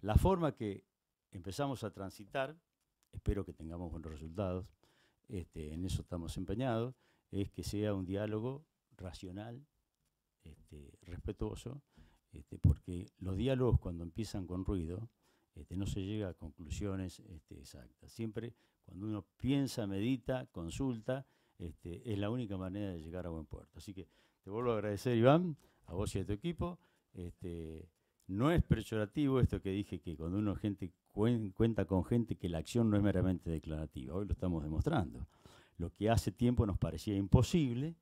A: la forma que empezamos a transitar, espero que tengamos buenos resultados, este, en eso estamos empeñados, es que sea un diálogo racional, este, respetuoso, este, porque los diálogos cuando empiezan con ruido, este, no se llega a conclusiones este, exactas. Siempre cuando uno piensa, medita, consulta, este, es la única manera de llegar a buen puerto. Así que te vuelvo a agradecer, Iván, a vos y a tu equipo. No es peyorativo esto que dije que cuando uno gente cuenta con gente que la acción no es meramente declarativa. Hoy lo estamos demostrando. Lo que hace tiempo nos parecía imposible,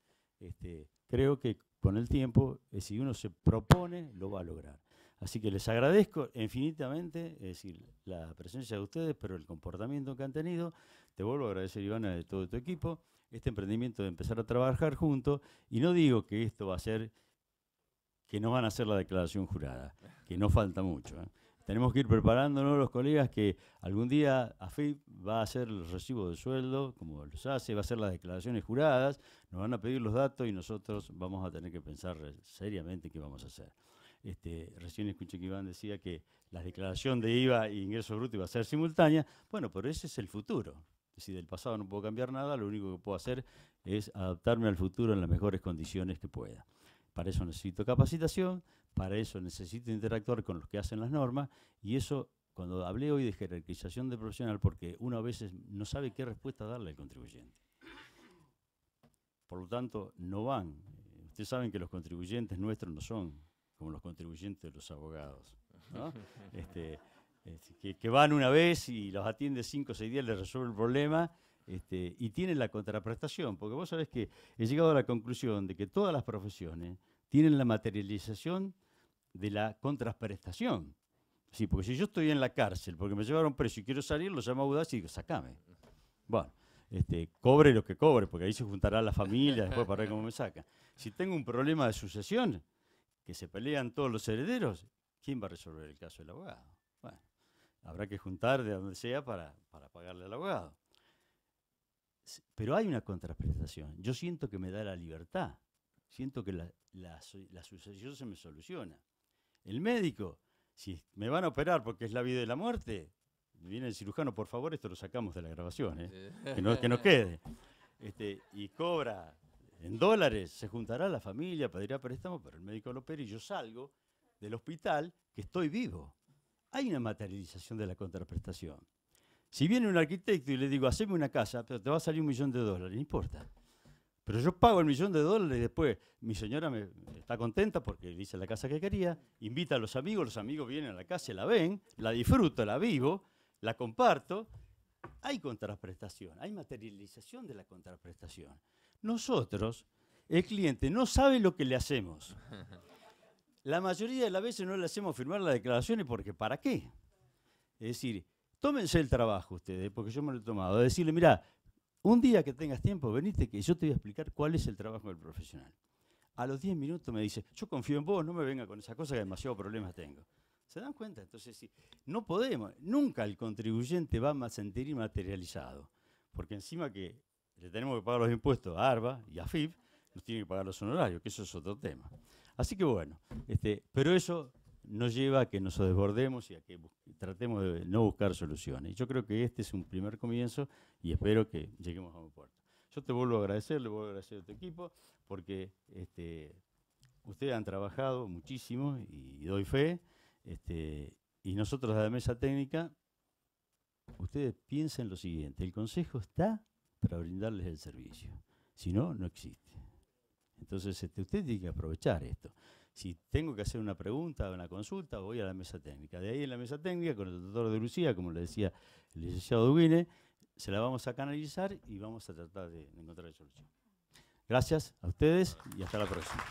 A: creo que con el tiempo, eh, si uno se propone, lo va a lograr. Así que les agradezco infinitamente, es decir, la presencia de ustedes, pero el comportamiento que han tenido. Te vuelvo a agradecer, Ivana, de todo tu equipo, este emprendimiento de empezar a trabajar juntos. Y no digo que esto va a ser, que no van a hacer la declaración jurada, que no falta mucho. ¿eh? Tenemos que ir preparándonos los colegas que algún día AFIP va a hacer el recibo de sueldo, como los hace, va a hacer las declaraciones juradas, nos van a pedir los datos y nosotros vamos a tener que pensar seriamente qué vamos a hacer. Este, recién escuché que Iván decía que la declaración de IVA e ingreso bruto iba a ser simultánea. Bueno, pero ese es el futuro. Si del pasado no puedo cambiar nada, lo único que puedo hacer es adaptarme al futuro en las mejores condiciones que pueda. Para eso necesito capacitación, para eso necesito interactuar con los que hacen las normas y eso, cuando hablé hoy de jerarquización de profesional, porque uno a veces no sabe qué respuesta darle al contribuyente. Por lo tanto, no van. Ustedes saben que los contribuyentes nuestros no son como los contribuyentes de los abogados, este, que, van una vez y los atiende cinco o seis días, les resuelve el problema este, y tienen la contraprestación, porque vos sabés que he llegado a la conclusión de que todas las profesiones tienen la materialización de la contraprestación. Sí, porque si yo estoy en la cárcel porque me llevaron preso y quiero salir, lo llamo a Audaz y digo, sacame. Bueno, este, cobre lo que cobre, porque ahí se juntará la familia después para ver cómo me saca. Si tengo un problema de sucesión, que se pelean todos los herederos, ¿quién va a resolver el caso del abogado? Bueno, habrá que juntar de donde sea para, pagarle al abogado. Pero hay una contraprestación. Yo siento que me da la libertad. Siento que la, la, sucesión se me soluciona. El médico, si me van a operar porque es la vida y la muerte, viene el cirujano, por favor, esto lo sacamos de la grabación, ¿eh? que, no, que no quede. Este, y cobra en dólares, se juntará la familia, pedirá préstamo, pero el médico lo opera y yo salgo del hospital que estoy vivo. Hay una materialización de la contraprestación. Si viene un arquitecto y le digo, haceme una casa, pero te va a salir un millón de dólares, no importa. Pero yo pago el millón de dólares y después mi señora me, está contenta porque dice la casa que quería, invita a los amigos, los amigos vienen a la casa, la ven, la disfruto, la vivo, la comparto. Hay contraprestación, hay materialización de la contraprestación. Nosotros, el cliente no sabe lo que le hacemos. La mayoría de las veces no le hacemos firmar las declaraciones porque ¿para qué? Es decir, tómense el trabajo ustedes, porque yo me lo he tomado, de decirle, mira, un día que tengas tiempo, venite que yo te voy a explicar cuál es el trabajo del profesional. A los 10 minutos me dice, yo confío en vos, no me venga con esa cosa que demasiados problemas tengo. ¿Se dan cuenta? Entonces, sí, no podemos, nunca el contribuyente va a sentir materializado, porque encima que le tenemos que pagar los impuestos a ARBA y a FIP, nos tienen que pagar los honorarios, que eso es otro tema. Así que bueno, este, pero eso nos lleva a que nos desbordemos y a que tratemos de no buscar soluciones. Yo creo que este es un primer comienzo y espero que lleguemos a un puerto. Yo te vuelvo a agradecer, le vuelvo a agradecer a tu equipo, porque este, ustedes han trabajado muchísimo y doy fe, este, y nosotros de la mesa técnica, ustedes piensen lo siguiente, el consejo está para brindarles el servicio, si no, no existe. Entonces, este, usted tiene que aprovechar esto. Si tengo que hacer una pregunta, una consulta, voy a la mesa técnica. De ahí en la mesa técnica, con el doctor de Lucía, como le decía el licenciado Duguine, se la vamos a canalizar y vamos a tratar de, encontrar la solución. Gracias a ustedes y hasta la próxima.